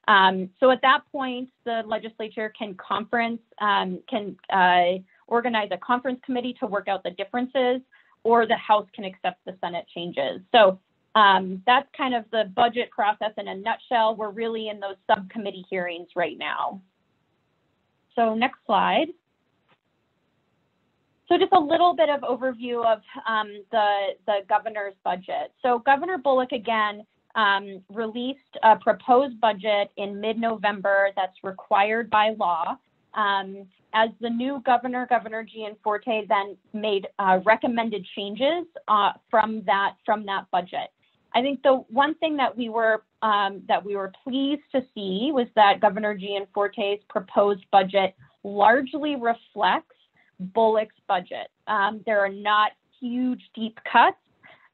Um, so at that point, the legislature can conference, um, can uh, organize a conference committee to work out the differences, or the House can accept the Senate changes. So um, that's kind of the budget process in a nutshell. We're really in those subcommittee hearings right now. So next slide. So just a little bit of overview of um, the, the governor's budget. So Governor Bullock, again, um, released a proposed budget in mid-November that's required by law. Um, as the new governor, Governor Gianforte then made uh, recommended changes uh, from that from that budget. I think the one thing that we were um, that we were pleased to see was that Governor Gianforte's proposed budget largely reflects Bullock's budget. Um, there are not huge deep cuts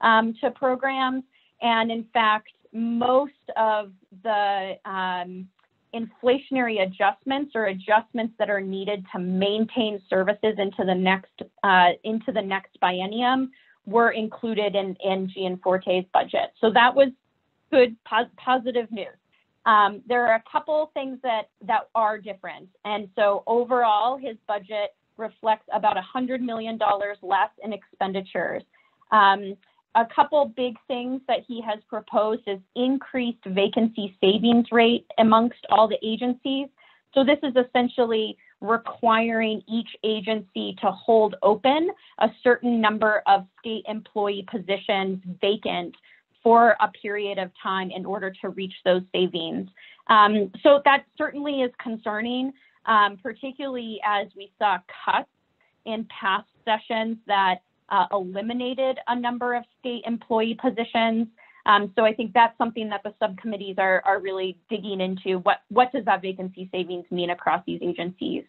um, to programs, and in fact, most of the um, inflationary adjustments or adjustments that are needed to maintain services into the next uh, into the next biennium were included in in Gianforte's budget. So that was good, pos positive news. Um, there are a couple things that that are different, and so overall, his budget reflects about $100 million less in expenditures. Um, a couple big things that he has proposed is increased vacancy savings rate amongst all the agencies. So this is essentially requiring each agency to hold open a certain number of state employee positions vacant for a period of time in order to reach those savings. Um, so that certainly is concerning, um, particularly as we saw cuts in past sessions that uh, eliminated a number of state employee positions. Um, so I think that's something that the subcommittees are, are really digging into. What, what does that vacancy savings mean across these agencies?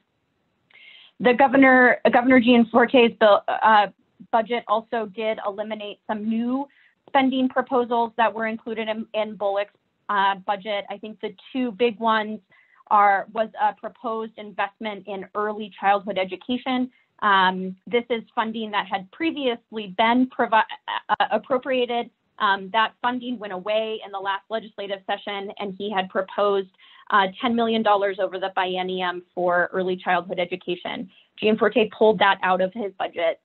The governor, Governor Gianforte's bill, uh, budget also did eliminate some new spending proposals that were included in, in Bullock's uh, budget. I think the two big ones are was a proposed investment in early childhood education um, this is funding that had previously been uh, uh, appropriated. Um, that funding went away in the last legislative session, and he had proposed uh, $10 million over the biennium for early childhood education. Gianforte pulled that out of his budget.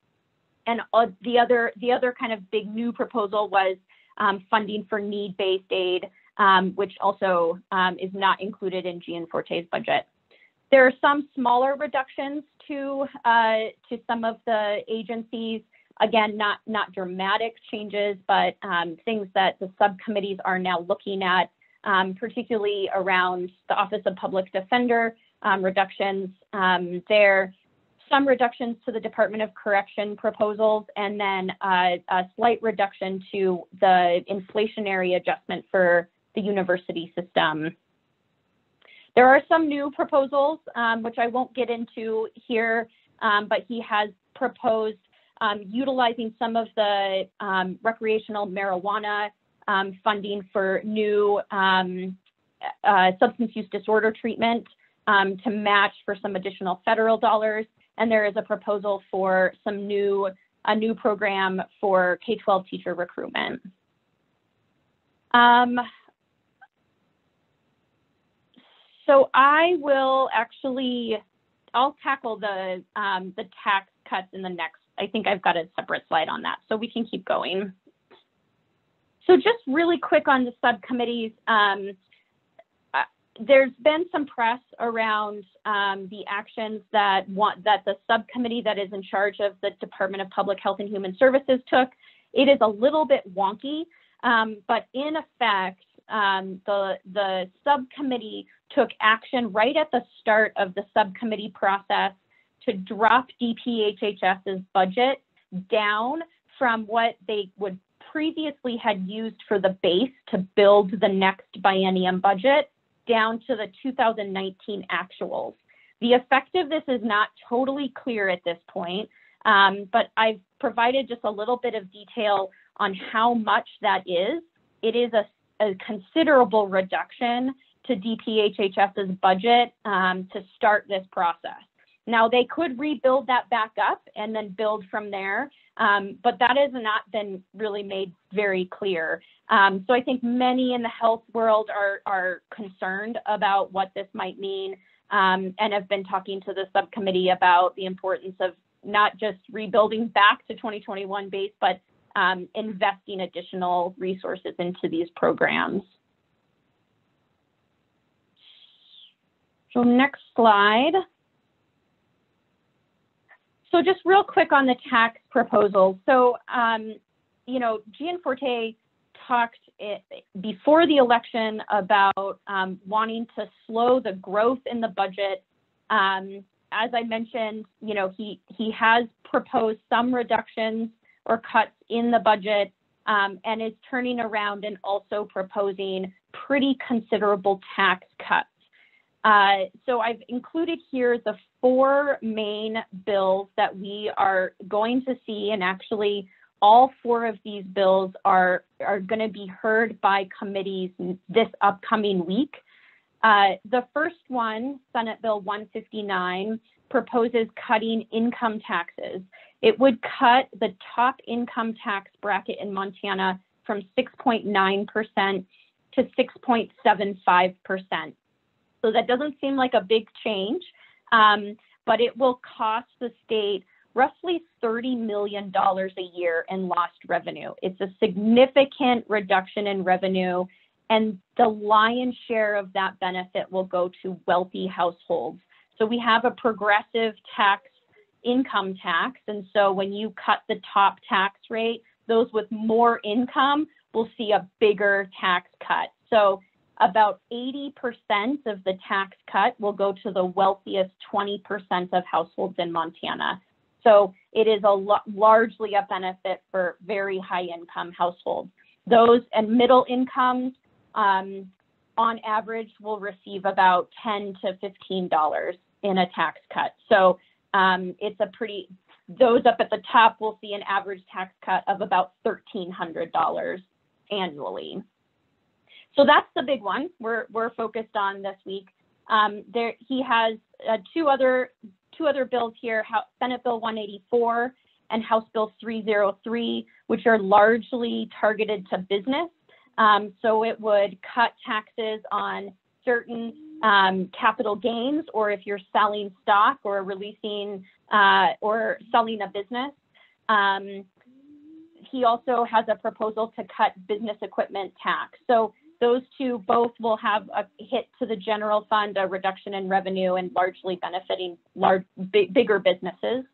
And uh, the other the other kind of big new proposal was um, funding for need-based aid, um, which also um, is not included in Gianforte's budget. There are some smaller reductions to uh, to some of the agencies. Again, not not dramatic changes, but um, things that the subcommittees are now looking at, um, particularly around the Office of Public Defender um, reductions there. Some reductions to the Department of Correction proposals, and then uh, a slight reduction to the inflationary adjustment for the university system. There are some new proposals, um, which I won't get into here, um, but he has proposed um, utilizing some of the um, recreational marijuana um, funding for new um, uh, substance use disorder treatment to match for some additional federal dollars. And there is a proposal for some new, a new program for K-12 teacher recruitment. Um, so I will actually, I'll tackle the, um, the tax cuts in the next, I think I've got a separate slide on that, so we can keep going. So just really quick on the subcommittees, um, there's been some press around um, the actions that want that the subcommittee that is in charge of the Department of Public Health and Human Services took. It is a little bit wonky, um, but in effect, um, the the subcommittee took action right at the start of the subcommittee process to drop DPHHS's budget down from what they would previously had used for the base to build the next biennium budget down to the 2019 actuals. The effect of this is not totally clear at this point, um, but I've provided just a little bit of detail on how much that is. It is a, a considerable reduction to DPHHS's budget um, to start this process. Now, they could rebuild that back up and then build from there, um, but that has not been really made very clear. Um, so I think many in the health world are, are concerned about what this might mean um, and have been talking to the subcommittee about the importance of not just rebuilding back to 2021 base, but um, investing additional resources into these programs. So next slide. So just real quick on the tax proposal. So, um, you know, Gianforte talked it, before the election about um, wanting to slow the growth in the budget. Um, as I mentioned, you know, he, he has proposed some reductions or cuts in the budget um, and is turning around and also proposing pretty considerable tax cuts. Uh, so I've included here the four main bills that we are going to see, and actually all four of these bills are, are going to be heard by committees this upcoming week. Uh, the first one, Senate Bill 159, proposes cutting income taxes. It would cut the top income tax bracket in Montana from 6.9% to 6.75%. So that doesn't seem like a big change, um, but it will cost the state roughly $30 million a year in lost revenue. It's a significant reduction in revenue, and the lion's share of that benefit will go to wealthy households. So we have a progressive tax income tax, and so when you cut the top tax rate, those with more income will see a bigger tax cut. So about 80% of the tax cut will go to the wealthiest 20% of households in Montana. So it is a largely a benefit for very high income households. Those and middle incomes, um, on average, will receive about 10 to $15 in a tax cut. So um, it's a pretty, those up at the top will see an average tax cut of about $1,300 annually. So that's the big one we're, we're focused on this week. Um, there, he has uh, two other two other bills here, Senate Bill 184 and House Bill 303, which are largely targeted to business. Um, so it would cut taxes on certain um, capital gains, or if you're selling stock or releasing uh, or selling a business. Um, he also has a proposal to cut business equipment tax. So those two both will have a hit to the general fund, a reduction in revenue, and largely benefiting large, big, bigger businesses.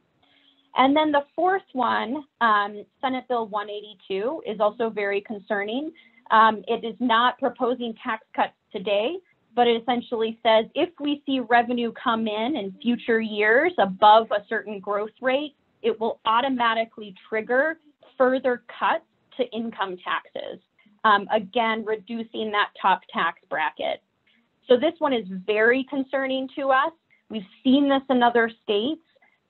And then the fourth one, um, Senate Bill 182, is also very concerning. Um, it is not proposing tax cuts today, but it essentially says if we see revenue come in in future years above a certain growth rate, it will automatically trigger further cuts to income taxes um, again, reducing that top tax bracket. So this one is very concerning to us. We've seen this in other states.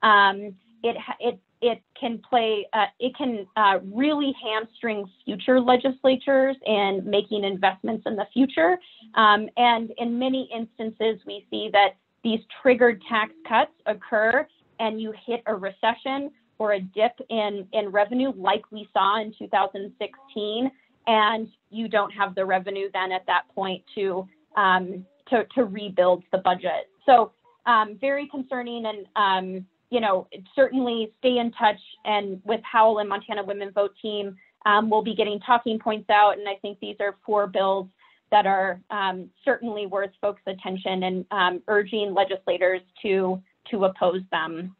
Um, it, it, it can play, uh, it can uh, really hamstring future legislatures in making investments in the future. Um, and in many instances, we see that these triggered tax cuts occur and you hit a recession or a dip in, in revenue like we saw in 2016 and you don't have the revenue then at that point to um, to, to rebuild the budget. So um, very concerning, and um, you know certainly stay in touch. And with Howell and Montana Women Vote team, um, we'll be getting talking points out. And I think these are four bills that are um, certainly worth folks' attention and um, urging legislators to to oppose them.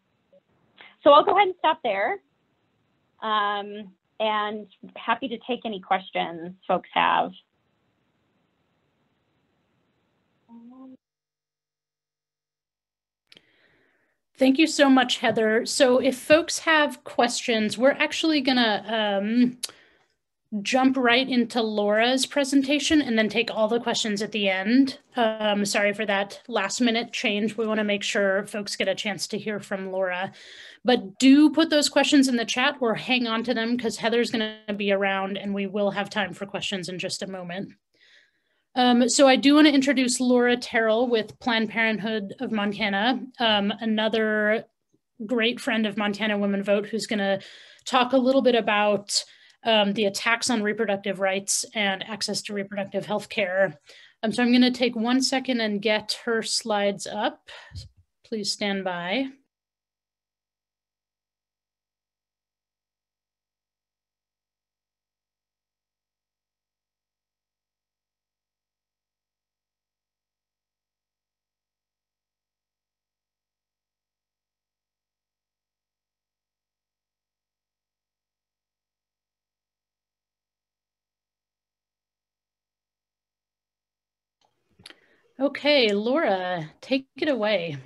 So I'll go ahead and stop there. Um, and happy to take any questions folks have. Thank you so much, Heather. So if folks have questions, we're actually gonna um, jump right into Laura's presentation and then take all the questions at the end. Um, sorry for that last minute change. We want to make sure folks get a chance to hear from Laura. But do put those questions in the chat or hang on to them because Heather's going to be around and we will have time for questions in just a moment. Um, so I do want to introduce Laura Terrell with Planned Parenthood of Montana, um, another great friend of Montana Women Vote who's going to talk a little bit about um, the attacks on reproductive rights and access to reproductive health care. Um, so I'm going to take one second and get her slides up. Please stand by. Okay, Laura, take it away.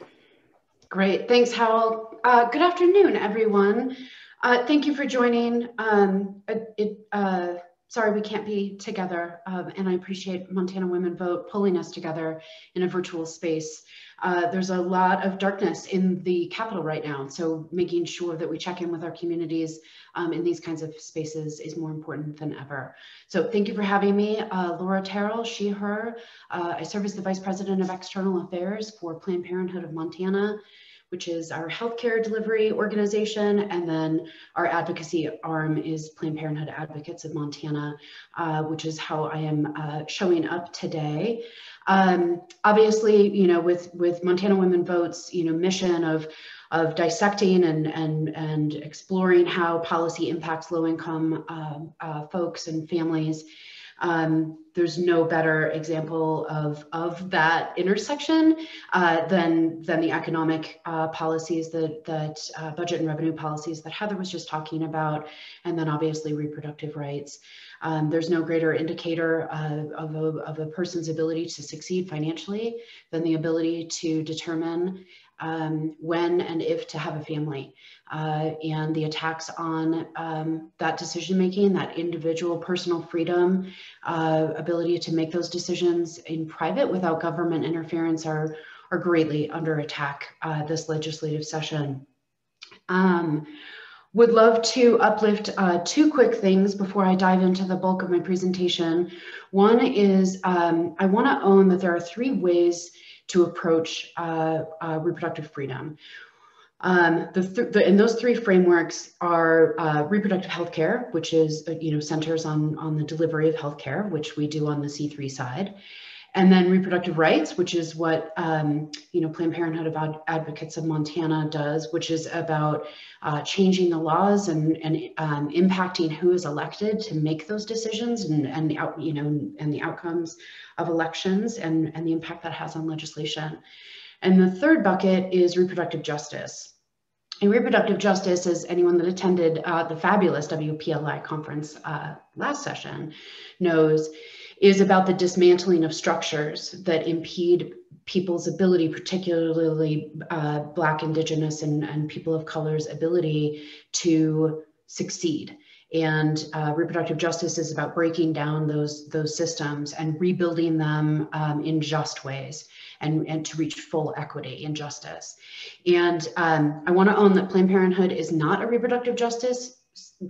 Great, thanks, Howell. Uh, good afternoon, everyone. Uh, thank you for joining. Um, it, uh, sorry we can't be together, um, and I appreciate Montana Women Vote pulling us together in a virtual space. Uh, there's a lot of darkness in the capital right now, so making sure that we check in with our communities um, in these kinds of spaces is more important than ever. So thank you for having me. Uh, Laura Terrell, she, her. Uh, I serve as the Vice President of External Affairs for Planned Parenthood of Montana which is our healthcare delivery organization. And then our advocacy arm is Planned Parenthood Advocates of Montana, uh, which is how I am uh, showing up today. Um, obviously, you know, with, with Montana Women Votes, you know, mission of of dissecting and, and, and exploring how policy impacts low income uh, uh, folks and families um, there's no better example of, of that intersection uh, than, than the economic uh, policies that, that uh, budget and revenue policies that Heather was just talking about, and then obviously reproductive rights. Um, there's no greater indicator of, a, of a person's ability to succeed financially than the ability to determine um, when and if to have a family. Uh, and the attacks on um, that decision making, that individual personal freedom, uh, ability to make those decisions in private without government interference are, are greatly under attack uh, this legislative session. Um, would love to uplift uh, two quick things before I dive into the bulk of my presentation. One is um, I want to own that there are three ways to approach uh, uh, reproductive freedom. Um, the, th the, and those three frameworks are uh, reproductive health care, which is, uh, you know, centers on, on the delivery of health care, which we do on the C3 side. And then reproductive rights, which is what, um, you know, Planned Parenthood Ad Advocates of Montana does, which is about uh, changing the laws and, and um, impacting who is elected to make those decisions and, and the out, you know, and the outcomes of elections and, and the impact that has on legislation. And the third bucket is reproductive justice. And reproductive justice, as anyone that attended uh, the fabulous WPLI conference uh, last session knows, is about the dismantling of structures that impede people's ability, particularly uh, Black, Indigenous, and, and people of color's ability to succeed. And uh, reproductive justice is about breaking down those, those systems and rebuilding them um, in just ways and, and to reach full equity and justice. And um, I want to own that Planned Parenthood is not a reproductive justice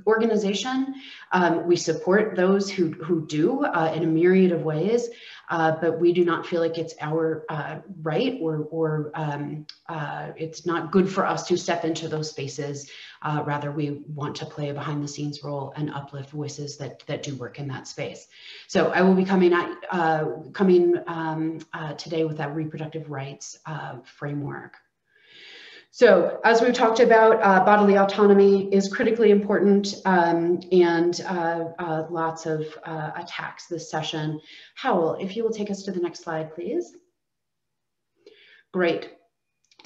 organization. Um, we support those who, who do uh, in a myriad of ways, uh, but we do not feel like it's our uh, right or, or um, uh, it's not good for us to step into those spaces. Uh, rather, we want to play a behind the scenes role and uplift voices that, that do work in that space. So I will be coming, at, uh, coming um, today with that reproductive rights framework. So as we've talked about, uh, bodily autonomy is critically important um, and uh, uh, lots of uh, attacks this session. Howell, if you will take us to the next slide, please. Great.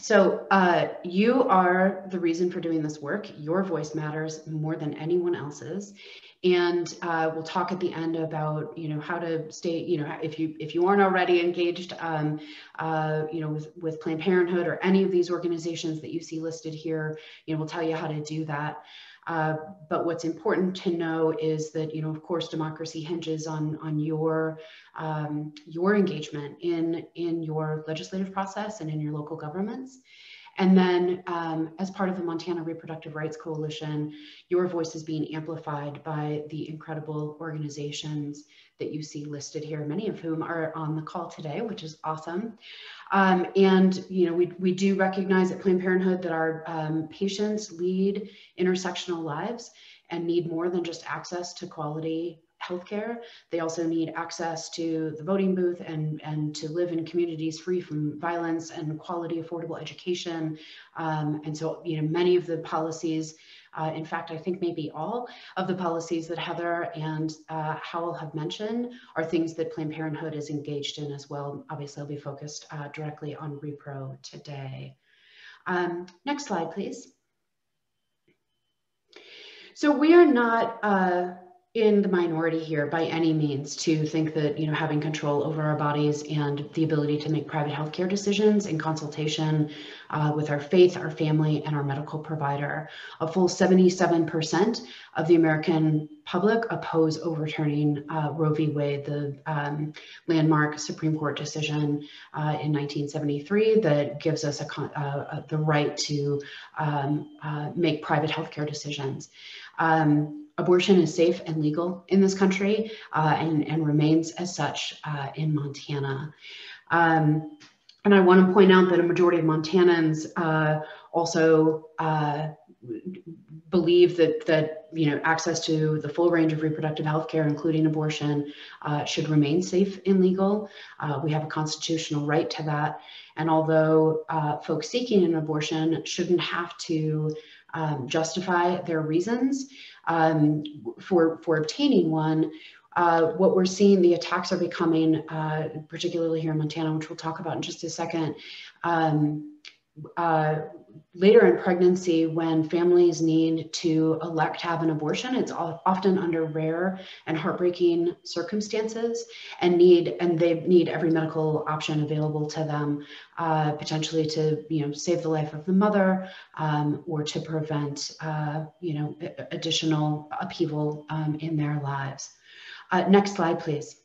So uh, you are the reason for doing this work. Your voice matters more than anyone else's and uh, we'll talk at the end about you know how to stay you know if you if you aren't already engaged um, uh, you know with with Planned Parenthood or any of these organizations that you see listed here you know we'll tell you how to do that Uh, but what's important to know is that, you know, of course, democracy hinges on, on your, um, your engagement in, in your legislative process and in your local governments. And then um, as part of the Montana Reproductive Rights Coalition, your voice is being amplified by the incredible organizations that you see listed here, many of whom are on the call today, which is awesome. Um, and you know, we, we do recognize at Planned Parenthood that our um, patients lead intersectional lives and need more than just access to quality healthcare. They also need access to the voting booth and, and to live in communities free from violence and quality, affordable education. Um, and so, you know, many of the policies uh, in fact, I think maybe all of the policies that Heather and uh, Howell have mentioned are things that Planned Parenthood is engaged in as well. Obviously, I'll be focused uh, directly on repro today. Um, next slide, please. So we are not uh, in the minority here by any means to think that you know having control over our bodies and the ability to make private healthcare decisions in consultation uh, with our faith, our family, and our medical provider. A full 77% of the American public oppose overturning uh, Roe v. Wade, the um, landmark Supreme Court decision uh, in 1973 that gives us a, uh, the right to um, uh, make private healthcare decisions. Um, abortion is safe and legal in this country uh, and, and remains as such uh, in Montana. Um, and I want to point out that a majority of Montanans uh, also uh, believe that that you know access to the full range of reproductive health care, including abortion, uh, should remain safe and legal. Uh, we have a constitutional right to that. And although folks seeking an abortion shouldn't have to um, justify their reasons, um, for, for obtaining one, uh, what we're seeing, the attacks are becoming, uh, particularly here in Montana, which we'll talk about in just a second, um, uh, later in pregnancy when families need to elect to have an abortion it's often under rare and heartbreaking circumstances and need and they need every medical option available to them uh, potentially to you know save the life of the mother um, or to prevent uh, you know additional upheaval um, in their lives. Uh, next slide please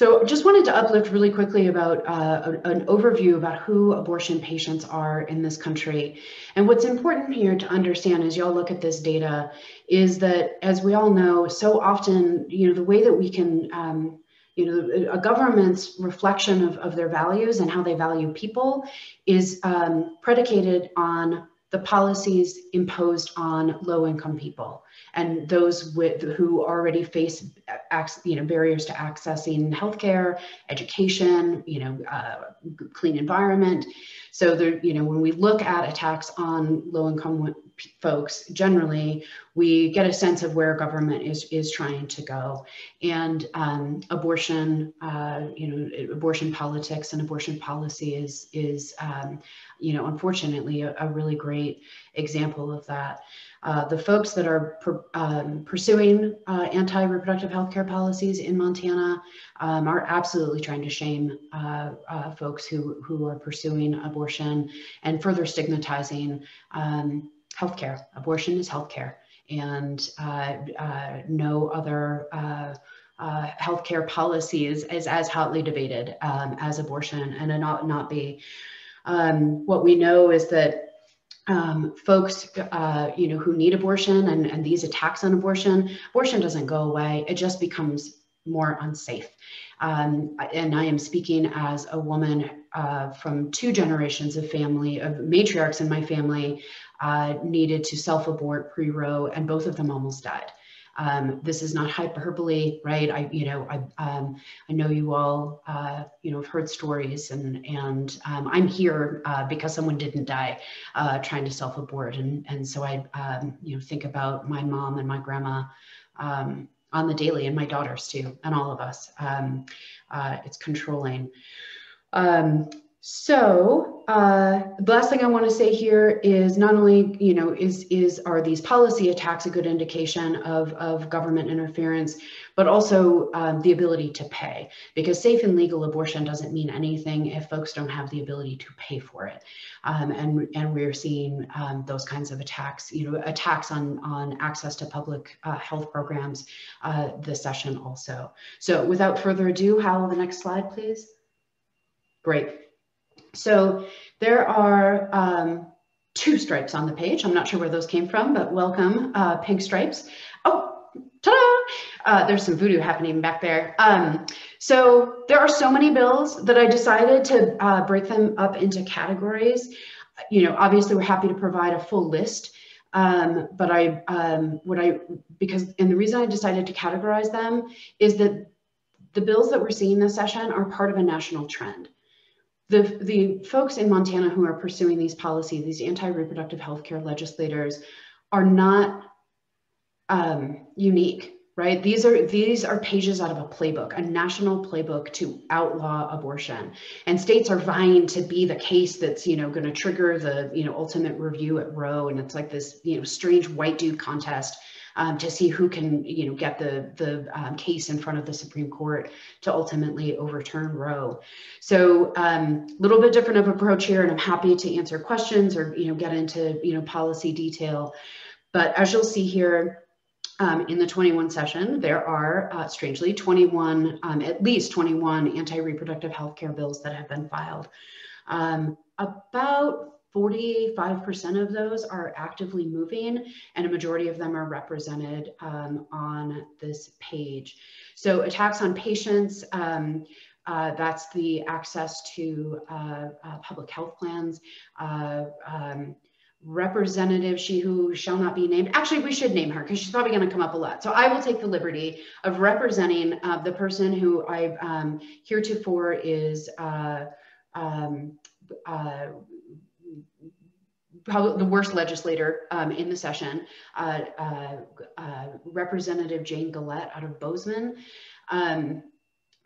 so just wanted to uplift really quickly about uh, an overview about who abortion patients are in this country. And what's important here to understand as y'all look at this data is that, as we all know, so often, you know, the way that we can um, you know, a government's reflection of, of their values and how they value people is um, predicated on the policies imposed on low income people and those with who already face you know barriers to accessing healthcare education you know uh, clean environment so there you know when we look at attacks on low income folks generally we get a sense of where government is is trying to go. And um, abortion uh, you know abortion politics and abortion policy is is um, you know unfortunately a, a really great example of that uh, the folks that are per, um, pursuing uh, anti-reproductive health care policies in Montana um, are absolutely trying to shame uh, uh, folks who, who are pursuing abortion and further stigmatizing um, healthcare. Abortion is healthcare and uh, no other uh, healthcare policy is, is as hotly debated um, as abortion and not, not be. Um, what we know is that um, folks, uh, you know, who need abortion and, and these attacks on abortion, abortion doesn't go away. It just becomes more unsafe. Um, and I am speaking as a woman uh, from two generations of family, of matriarchs in my family, uh, needed to self-abort pre-Roe, and both of them almost died. Um, this is not hyperbole, right? I, you know, I, um, I know you all, uh, you know, have heard stories, and and um, I'm here uh, because someone didn't die uh, trying to self-abort, and and so I, um, you know, think about my mom and my grandma um, on the daily, and my daughters too, and all of us. Um, uh, it's controlling. So uh, the last thing I want to say here is not only, you know, is is are these policy attacks a good indication of, of government interference, but also um, the ability to pay, because safe and legal abortion doesn't mean anything if folks don't have the ability to pay for it. Um, and, and we're seeing um, those kinds of attacks, you know, attacks on, on access to public uh, health programs uh, this session also. So without further ado, Hal, the next slide, please. Great. So there are um, two stripes on the page. I'm not sure where those came from, but welcome, uh, pink stripes. Oh, ta-da! Uh, there's some voodoo happening back there. Um, so there are so many bills that I decided to uh, break them up into categories. You know, obviously we're happy to provide a full list, um, but I, um, what I, because, and the reason I decided to categorize them is that the bills that we're seeing this session are part of a national trend the, the folks in Montana who are pursuing these policies, these anti-reproductive health care legislators, are not um, unique, right? These are these are pages out of a playbook, a national playbook to outlaw abortion, and states are vying to be the case that's you know going to trigger the you know ultimate review at Roe, and it's like this you know strange white dude contest um, to see who can, you know, get the the um, case in front of the Supreme Court to ultimately overturn Roe. So a um, little bit different of approach here, and I'm happy to answer questions or you know get into you know policy detail. But as you'll see here, um, in the 21 session, there are uh, strangely 21, um, at least 21 anti-reproductive health care bills that have been filed. Um, about 45% of those are actively moving and a majority of them are represented um, on this page. So attacks on patients, um, uh, that's the access to uh, uh, public health plans. Uh, um, representative, she who shall not be named. Actually, we should name her because she's probably going to come up a lot. So I will take the liberty of representing uh, the person who I um, heretofore is uh, um, probably the worst legislator um, in the session, uh, uh, uh, Representative Jane Gillette out of Bozeman. Um,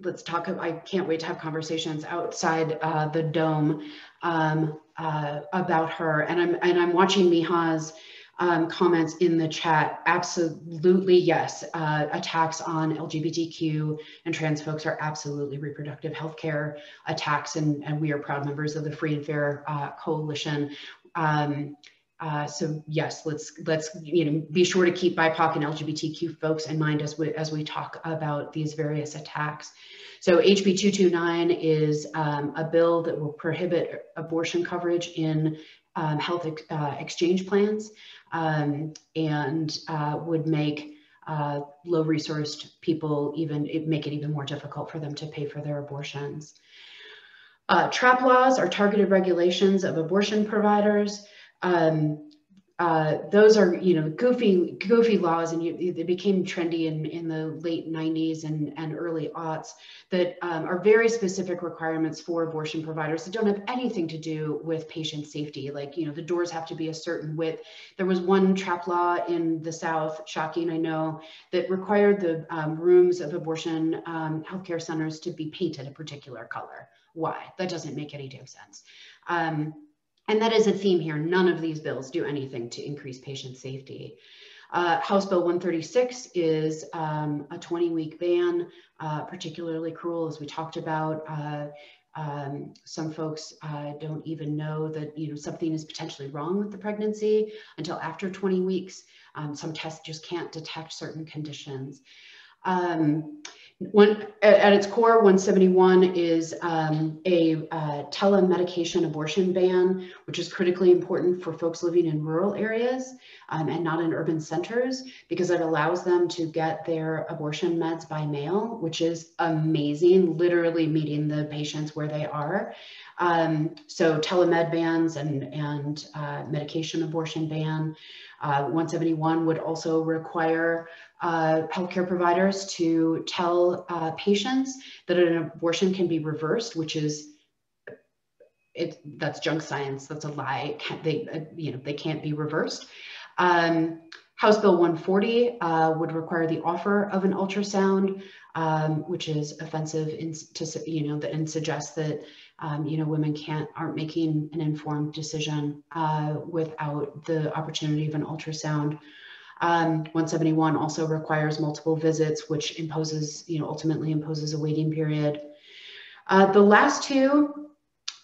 let's talk, I can't wait to have conversations outside uh, the dome um, uh, about her. And I'm, and I'm watching Miha's um, comments in the chat. Absolutely, yes. Uh, attacks on LGBTQ and trans folks are absolutely reproductive health care attacks, and, and we are proud members of the Free and Fair Coalition. Um, uh, so yes, let's let's you know be sure to keep BIPOC and LGBTQ folks in mind as we as we talk about these various attacks. So HB 229 is um, a bill that will prohibit abortion coverage in um, health ex uh, exchange plans um, and uh, would make uh, low resourced people even make it even more difficult for them to pay for their abortions. Uh, trap laws are targeted regulations of abortion providers. Um, uh, those are, you know, goofy, goofy laws, and you, they became trendy in, in the late 90s and, and early aughts that um, are very specific requirements for abortion providers that don't have anything to do with patient safety. Like, you know, the doors have to be a certain width. There was one trap law in the South, shocking, I know, that required the um, rooms of abortion um, healthcare centers to be painted a particular color. Why? That doesn't make any damn sense. Um, and that is a theme here. None of these bills do anything to increase patient safety. Uh, House Bill 136 is um, a 20 week ban, uh, particularly cruel, as we talked about. Uh, um, some folks uh, don't even know that you know something is potentially wrong with the pregnancy until after 20 weeks. Um, some tests just can't detect certain conditions. At its core, 171 is um, a uh, telemedication abortion ban, which is critically important for folks living in rural areas um, and not in urban centers because it allows them to get their abortion meds by mail, which is amazing, literally meeting the patients where they are. Um, so telemed bans and, and uh, medication abortion ban. Uh, 171 would also require uh, healthcare providers to tell uh, patients that an abortion can be reversed, which is it that's junk science. That's a lie. Can't, they uh, you know they can't be reversed. Um, House Bill 140 uh, would require the offer of an ultrasound, um, which is offensive in, to you know and suggests that um, you know, women can't aren't making an informed decision uh, without the opportunity of an ultrasound. Um, 171 also requires multiple visits, which imposes, you know, ultimately imposes a waiting period. Uh, the last two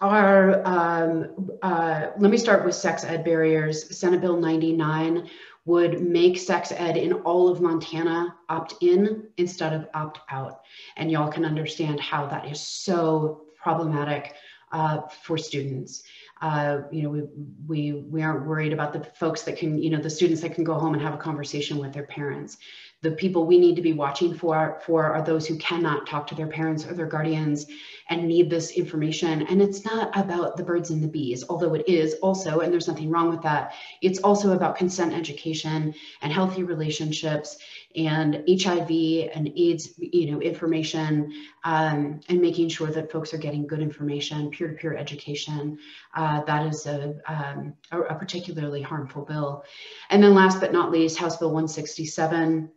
are, um, uh, let me start with sex ed barriers. Senate Bill 99 would make sex ed in all of Montana opt in instead of opt out. And y'all can understand how that is so problematic uh, for students. Uh, you know, we, we, we aren't worried about the folks that can, you know, the students that can go home and have a conversation with their parents. The people we need to be watching for for are those who cannot talk to their parents or their guardians and need this information. And it's not about the birds and the bees although it is also and there's nothing wrong with that. It's also about consent education and healthy relationships and hiv and aids you know information um, and making sure that folks are getting good information peer-to-peer education uh, that is a, um, a, a particularly harmful bill and then last but not least house bill 167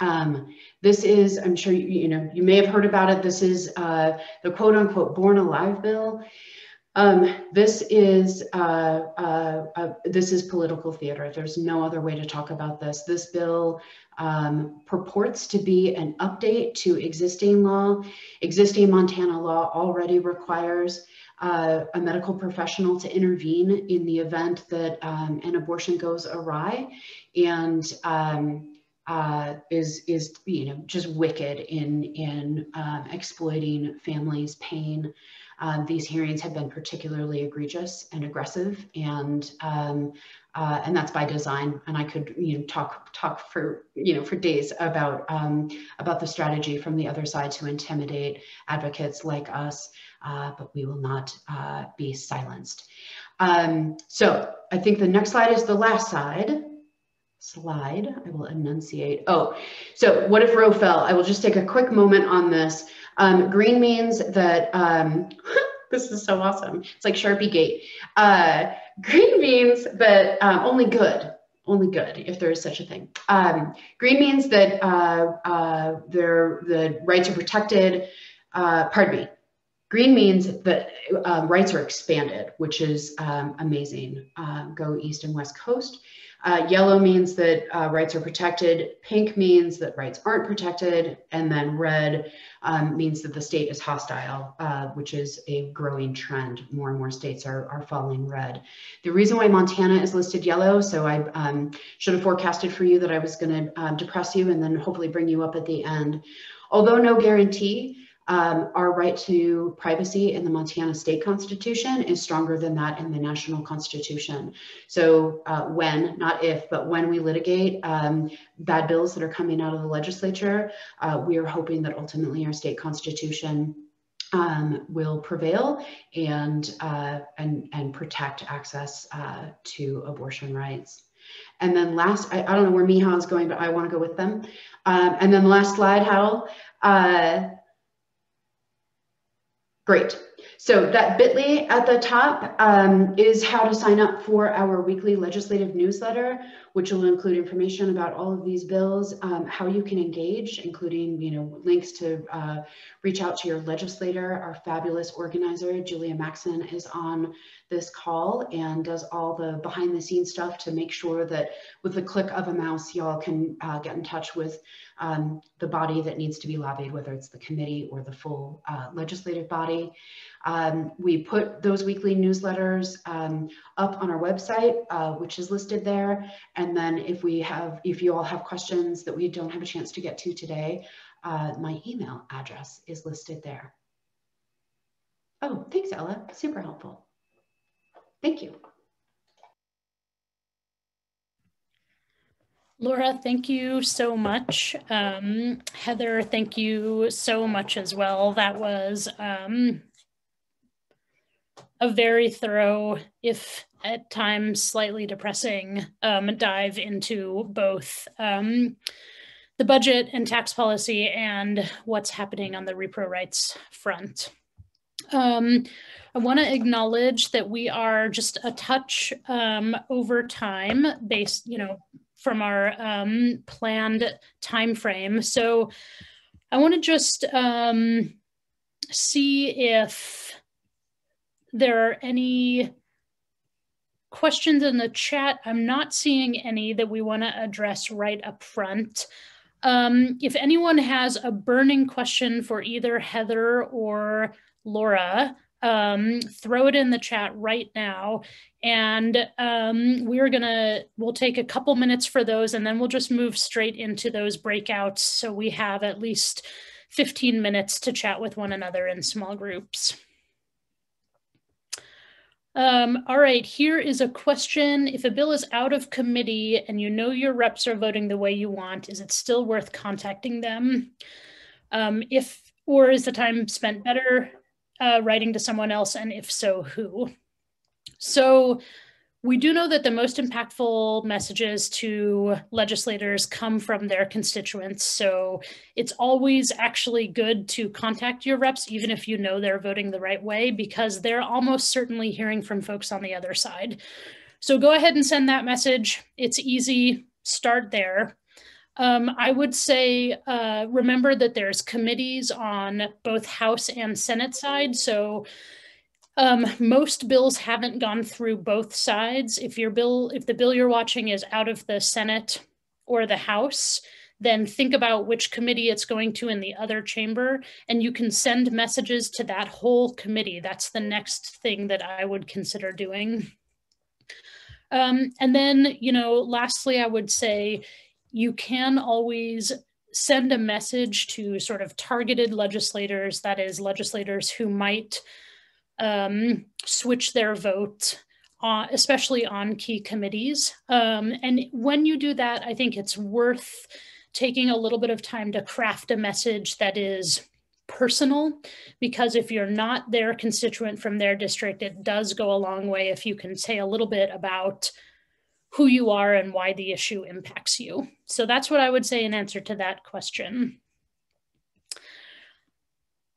um, this is, I'm sure you, you know, you may have heard about it. This is uh, the quote unquote born alive bill. Um, this is uh, uh, uh, this is political theater. There's no other way to talk about this. This bill um, purports to be an update to existing law. Existing Montana law already requires uh, a medical professional to intervene in the event that um, an abortion goes awry, and um, uh, is is you know just wicked in in um, exploiting families' pain. Um, these hearings have been particularly egregious and aggressive, and um, uh, and that's by design. And I could you know talk talk for you know for days about um, about the strategy from the other side to intimidate advocates like us, uh, but we will not uh, be silenced. Um, so I think the next slide is the last slide slide. I will enunciate. Oh, so what if Roe fell? I will just take a quick moment on this. Um, green means that, um, this is so awesome. It's like Sharpie Gate. Uh, green means that uh, only good, only good, if there is such a thing. Um, green means that uh, uh, the rights are protected. Uh, pardon me. Green means that um, rights are expanded, which is um, amazing. Uh, go East and West Coast. Uh, yellow means that uh, rights are protected. Pink means that rights aren't protected. And then red um, means that the state is hostile, uh, which is a growing trend. More and more states are, are following red. The reason why Montana is listed yellow, so I um, should have forecasted for you that I was going to uh, depress you and then hopefully bring you up at the end. Although no guarantee, um, our right to privacy in the Montana state constitution is stronger than that in the national constitution. So uh, when, not if, but when we litigate um, bad bills that are coming out of the legislature, uh, we are hoping that ultimately our state constitution um, will prevail and, uh, and, and protect access uh, to abortion rights. And then last, I, I, don't know where Miha is going, but I want to go with them. Um, and then the last slide, Howell. Great. So that bit.ly at the top um, is how to sign up for our weekly legislative newsletter, which will include information about all of these bills, um, how you can engage, including you know links to uh, reach out to your legislator. Our fabulous organizer, Julia Maxon, is on this call and does all the behind the scenes stuff to make sure that with the click of a mouse, y'all can uh, get in touch with um, the body that needs to be lobbied, whether it's the committee or the full uh, legislative body. Um, we put those weekly newsletters um, up on our website, uh, which is listed there. And then if we have, if you all have questions that we don't have a chance to get to today, uh, my email address is listed there. Oh, thanks, Ella. Super helpful. Thank you. Laura, thank you so much. Um, Heather, thank you so much as well. That was um, a very thorough, if at times slightly depressing, um, dive into both um, the budget and tax policy and what's happening on the repro rights front. Um, I want to acknowledge that we are just a touch um, over time based, you know, from our um, planned time frame. So I want to just um, see if there are any questions in the chat. I'm not seeing any that we want to address right up front. Um, if anyone has a burning question for either Heather or Laura, um, throw it in the chat right now. And um, we're gonna, we'll take a couple minutes for those and then we'll just move straight into those breakouts. So we have at least 15 minutes to chat with one another in small groups. Um, all right, here is a question. If a bill is out of committee and you know your reps are voting the way you want, is it still worth contacting them? Um, if, or is the time spent better uh, writing to someone else? And if so, who? So we do know that the most impactful messages to legislators come from their constituents. So it's always actually good to contact your reps, even if you know they're voting the right way, because they're almost certainly hearing from folks on the other side. So go ahead and send that message. It's easy, start there. Um, I would say uh, remember that there's committees on both House and Senate side. So um, most bills haven't gone through both sides. If your bill, if the bill you're watching is out of the Senate or the House, then think about which committee it's going to in the other chamber, and you can send messages to that whole committee. That's the next thing that I would consider doing. Um, and then, you know, lastly, I would say you can always send a message to sort of targeted legislators, that is, legislators who might um, switch their vote, uh, especially on key committees. Um, and when you do that, I think it's worth taking a little bit of time to craft a message that is personal because if you're not their constituent from their district, it does go a long way if you can say a little bit about who you are and why the issue impacts you. So that's what I would say in answer to that question.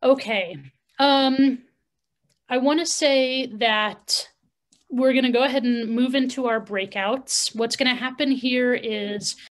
Okay. Um, I want to say that we're going to go ahead and move into our breakouts. What's going to happen here is